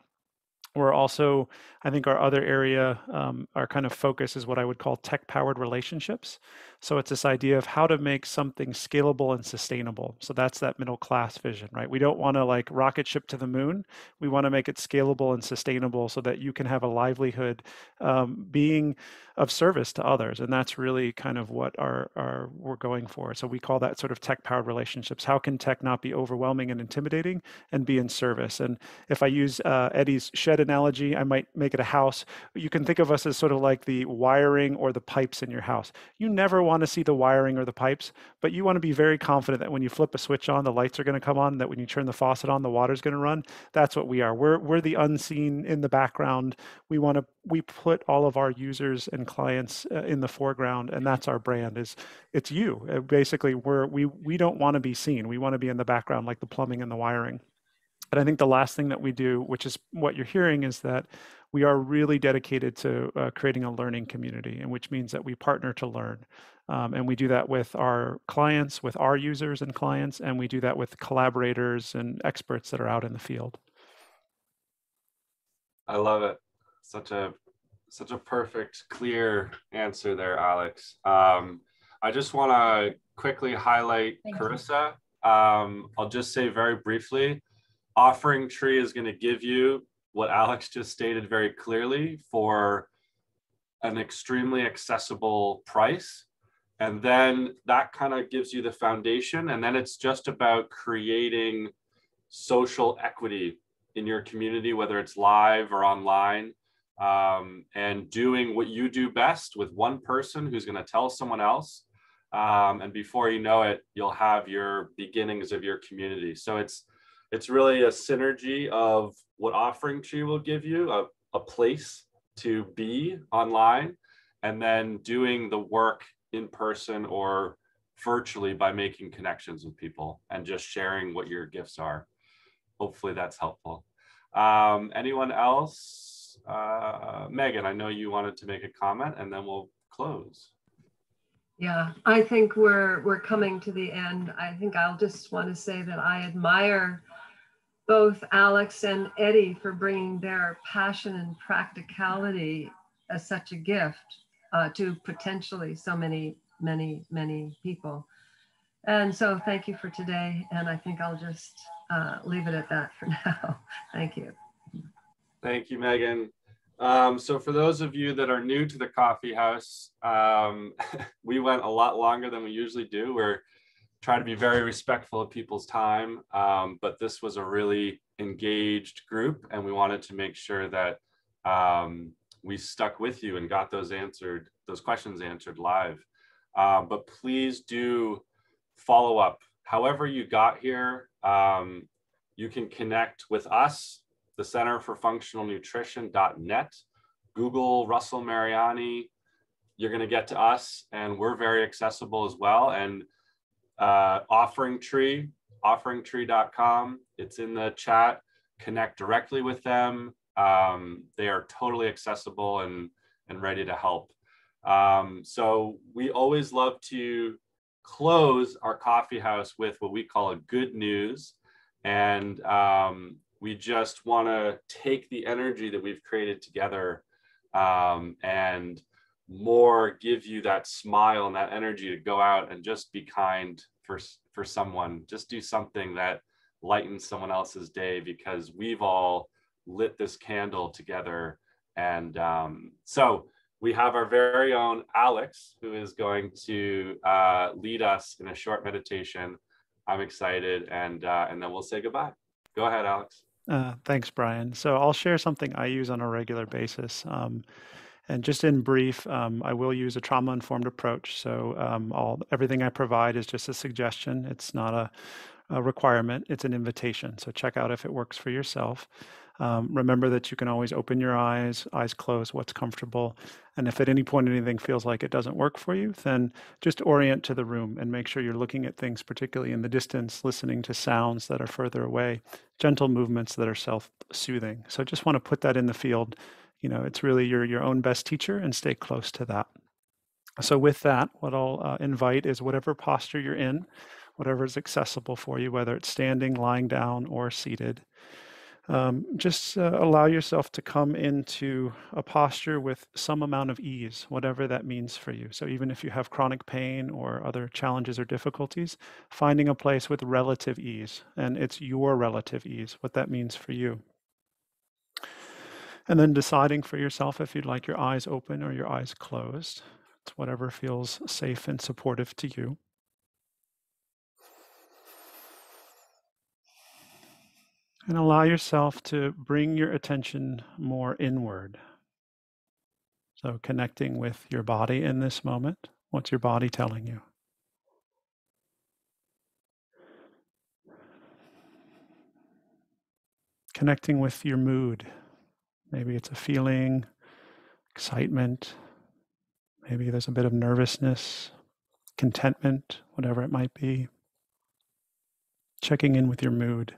we're also, I think our other area, um, our kind of focus is what I would call tech powered relationships. So it's this idea of how to make something scalable and sustainable. So that's that middle class vision, right? We don't want to like rocket ship to the moon. We want to make it scalable and sustainable so that you can have a livelihood um, being of service to others. And that's really kind of what our, our we're going for. So we call that sort of tech powered relationships. How can tech not be overwhelming and intimidating and be in service? And if I use uh, Eddie's shed analogy, I might make it a house. You can think of us as sort of like the wiring or the pipes in your house. You never want to see the wiring or the pipes, but you want to be very confident that when you flip a switch on, the lights are going to come on, that when you turn the faucet on, the water's going to run. That's what we are. We're, we're the unseen in the background. We want to, we put all of our users and clients uh, in the foreground, and that's our brand is it's you. Uh, basically, we're, we, we don't want to be seen. We want to be in the background like the plumbing and the wiring. And I think the last thing that we do, which is what you're hearing, is that we are really dedicated to uh, creating a learning community, and which means that we partner to learn. Um, and we do that with our clients, with our users and clients, and we do that with collaborators and experts that are out in the field. I love it. Such a such a perfect, clear answer there, Alex. Um, I just want to quickly highlight Thank Carissa. Um, I'll just say very briefly, Offering Tree is going to give you what Alex just stated very clearly for an extremely accessible price. And then that kind of gives you the foundation. And then it's just about creating social equity in your community, whether it's live or online, um, and doing what you do best with one person who's going to tell someone else. Um, and before you know it, you'll have your beginnings of your community. So it's it's really a synergy of what Offering Tree will give you, a, a place to be online, and then doing the work in person or virtually by making connections with people and just sharing what your gifts are. Hopefully that's helpful. Um, anyone else? Uh, Megan, I know you wanted to make a comment and then we'll close. Yeah, I think we're we're coming to the end. I think I'll just want to say that I admire both Alex and Eddie for bringing their passion and practicality as such a gift uh, to potentially so many, many, many people. And so thank you for today. And I think I'll just uh, leave it at that for now. thank you. Thank you, Megan. Um, so for those of you that are new to the coffee house, um, we went a lot longer than we usually do. We're trying to be very respectful of people's time, um, but this was a really engaged group and we wanted to make sure that um, we stuck with you and got those answered, those questions answered live. Um, but please do follow up. However you got here, um, you can connect with us, the Center for Functional Nutrition.net, Google Russell Mariani. You're going to get to us, and we're very accessible as well. And uh, Offering Tree, offeringtree.com. It's in the chat. Connect directly with them. Um, they are totally accessible and, and ready to help. Um, so we always love to close our coffee house with what we call a good news. And um, we just want to take the energy that we've created together um, and more give you that smile and that energy to go out and just be kind for for someone just do something that lightens someone else's day because we've all lit this candle together and um, so we have our very own alex who is going to uh, lead us in a short meditation i'm excited and uh, and then we'll say goodbye go ahead alex uh, thanks brian so i'll share something i use on a regular basis um, and just in brief, um, I will use a trauma-informed approach. So um, all everything I provide is just a suggestion. It's not a a requirement, it's an invitation. So check out if it works for yourself. Um, remember that you can always open your eyes, eyes closed, what's comfortable. And if at any point anything feels like it doesn't work for you, then just orient to the room and make sure you're looking at things, particularly in the distance, listening to sounds that are further away, gentle movements that are self soothing. So just want to put that in the field. You know, it's really your, your own best teacher and stay close to that. So, with that, what I'll uh, invite is whatever posture you're in, whatever is accessible for you, whether it's standing, lying down, or seated. Um, just uh, allow yourself to come into a posture with some amount of ease, whatever that means for you. So, even if you have chronic pain or other challenges or difficulties, finding a place with relative ease, and it's your relative ease, what that means for you. And then deciding for yourself if you'd like your eyes open or your eyes closed. It's whatever feels safe and supportive to you. And allow yourself to bring your attention more inward. So, connecting with your body in this moment. What's your body telling you? Connecting with your mood. Maybe it's a feeling, excitement. Maybe there's a bit of nervousness, contentment, whatever it might be. Checking in with your mood.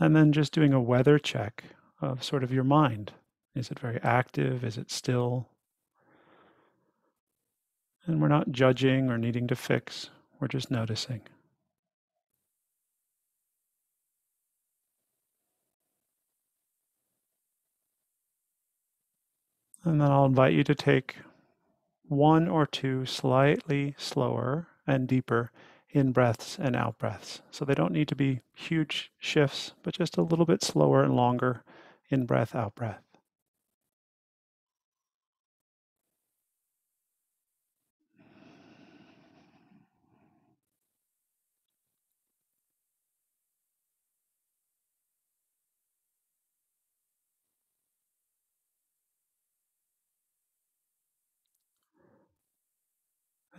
And then just doing a weather check of sort of your mind. Is it very active? Is it still? And we're not judging or needing to fix, we're just noticing. And then I'll invite you to take one or two slightly slower and deeper in breaths and out breaths. So they don't need to be huge shifts, but just a little bit slower and longer in breath, out breath.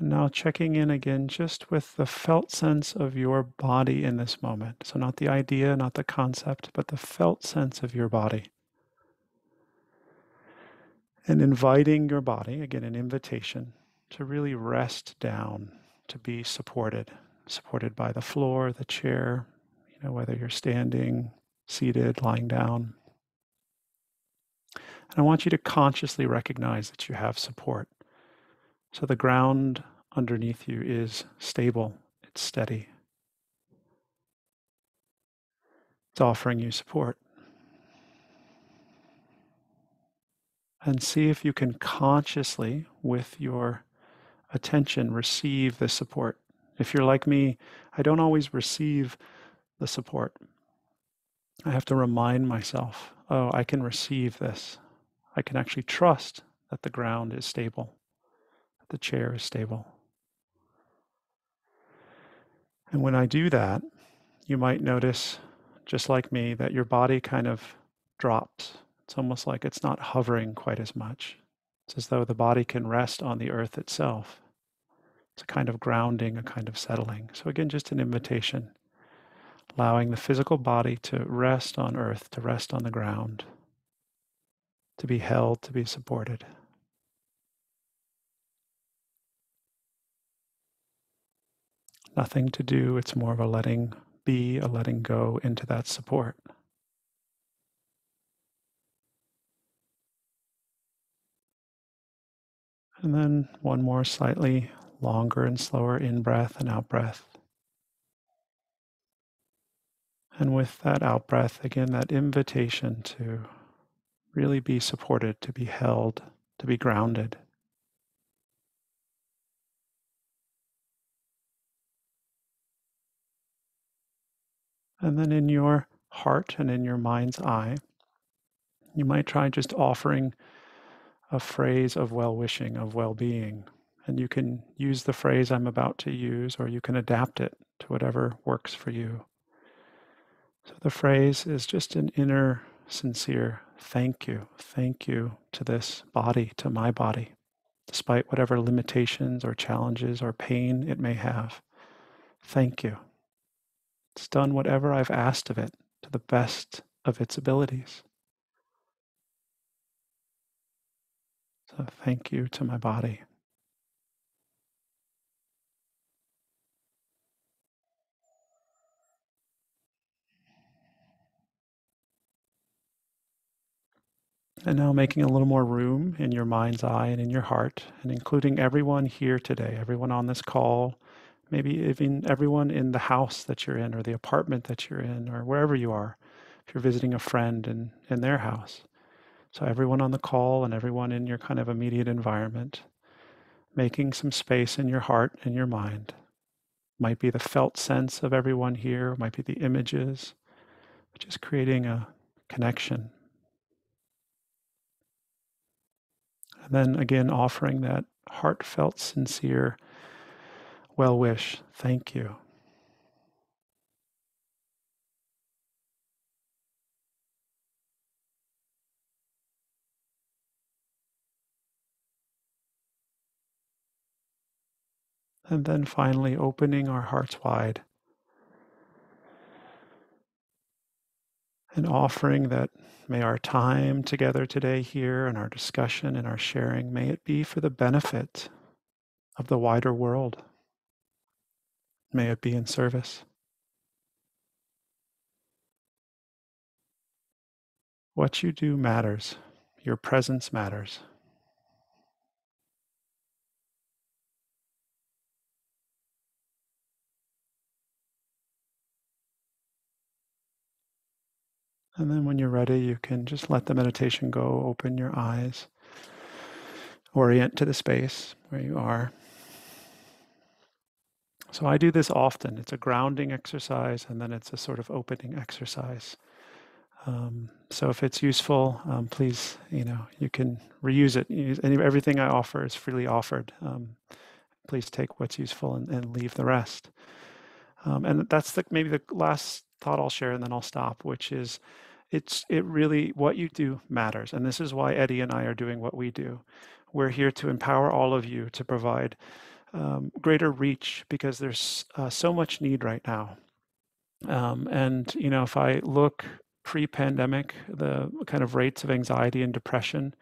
And now checking in again just with the felt sense of your body in this moment. So, not the idea, not the concept, but the felt sense of your body. And inviting your body, again, an invitation to really rest down, to be supported, supported by the floor, the chair, you know, whether you're standing, seated, lying down. And I want you to consciously recognize that you have support. So the ground underneath you is stable, it's steady. It's offering you support. And see if you can consciously, with your attention, receive the support. If you're like me, I don't always receive the support. I have to remind myself oh, I can receive this. I can actually trust that the ground is stable the chair is stable. And when I do that, you might notice, just like me, that your body kind of drops. It's almost like it's not hovering quite as much. It's as though the body can rest on the earth itself. It's a kind of grounding, a kind of settling. So, again, just an invitation, allowing the physical body to rest on earth, to rest on the ground, to be held, to be supported. Nothing to do. It's more of a letting be, a letting go into that support. And then one more slightly longer and slower in breath and out breath. And with that out breath, again, that invitation to really be supported, to be held, to be grounded. And then in your heart and in your mind's eye, you might try just offering a phrase of well wishing, of well being. And you can use the phrase I'm about to use, or you can adapt it to whatever works for you. So the phrase is just an inner, sincere thank you. Thank you to this body, to my body. despite whatever limitations or challenges or pain it may have. Thank you. It's done whatever I've asked of it to the best of its abilities. So thank you to my body. And now making a little more room in your mind's eye and in your heart, and including everyone here today, everyone on this call, maybe even everyone in the house that you're in, or the apartment that you're in, or wherever you are, if you're visiting a friend in, in their house. So, everyone on the call and everyone in your kind of immediate environment, making some space in your heart and your mind. Might be the felt sense of everyone here, might be the images, just creating a connection And then again, offering that heartfelt, sincere well wish. Thank you. And then finally, opening our hearts wide and offering that may our time together today here and our discussion and our sharing, may it be for the benefit of the wider world. May it be in service. What you do matters. Your presence matters. And then when you're ready, you can just let the meditation go, open your eyes, orient to the space where you are. So I do this often. It's a grounding exercise and then it's a sort of opening exercise. Um, so if it's useful, um, please, you know, you can reuse it. Use, everything I offer is freely offered. Um, please take what's useful and, and leave the rest. Um, and that's the, maybe the last thought I'll share, and then I'll stop, which is it's it really what you do matters, and this is why Eddie and I are doing what we do. We're here to empower all of you to provide um, greater reach because there's uh, so much need right now. Um, and you know, if I look pre-pandemic, the kind of rates of anxiety and depression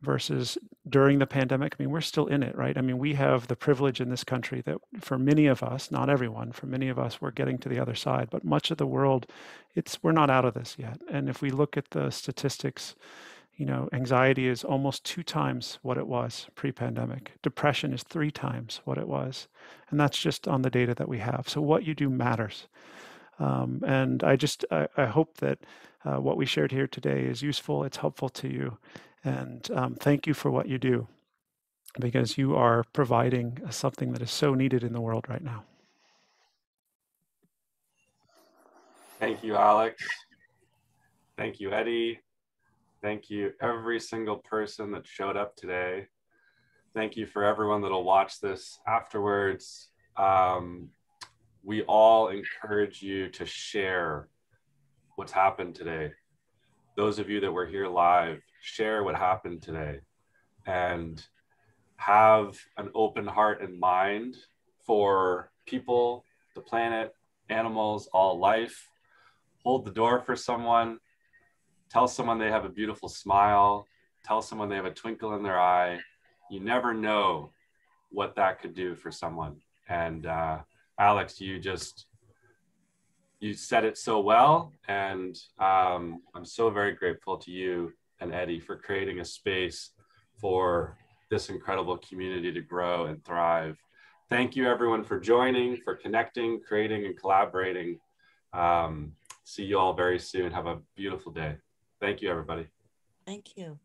versus during the pandemic. I mean, we're still in it, right? I mean, we have the privilege in this country that for many of us, not everyone, for many of us, we're getting to the other side. But much of the world, it's we're not out of this yet. And if we look at the statistics, you know, anxiety is almost two times what it was pre-pandemic. Depression is three times what it was, and that's just on the data that we have. So what you do matters. Um, and I just I, I hope that uh, what we shared here today is useful. It's helpful to you, and um, thank you for what you do because you are providing something that is so needed in the world right now. Thank you, Alex. Thank you, Eddie. Thank you, every single person that showed up today. Thank you for everyone that'll watch this afterwards. Um, we all encourage you to share what's happened today. Those of you that were here live, share what happened today and have an open heart and mind for people, the planet, animals, all life. Hold the door for someone. Tell someone they have a beautiful smile. Tell someone they have a twinkle in their eye. You never know what that could do for someone. And uh, Alex, you just you said it so well, and um, I'm so very grateful to you and Eddie for creating a space for this incredible community to grow and thrive. Thank you, everyone, for joining, for connecting, creating, and collaborating. Um, see you all very soon. Have a beautiful day. Thank you, everybody. Thank you.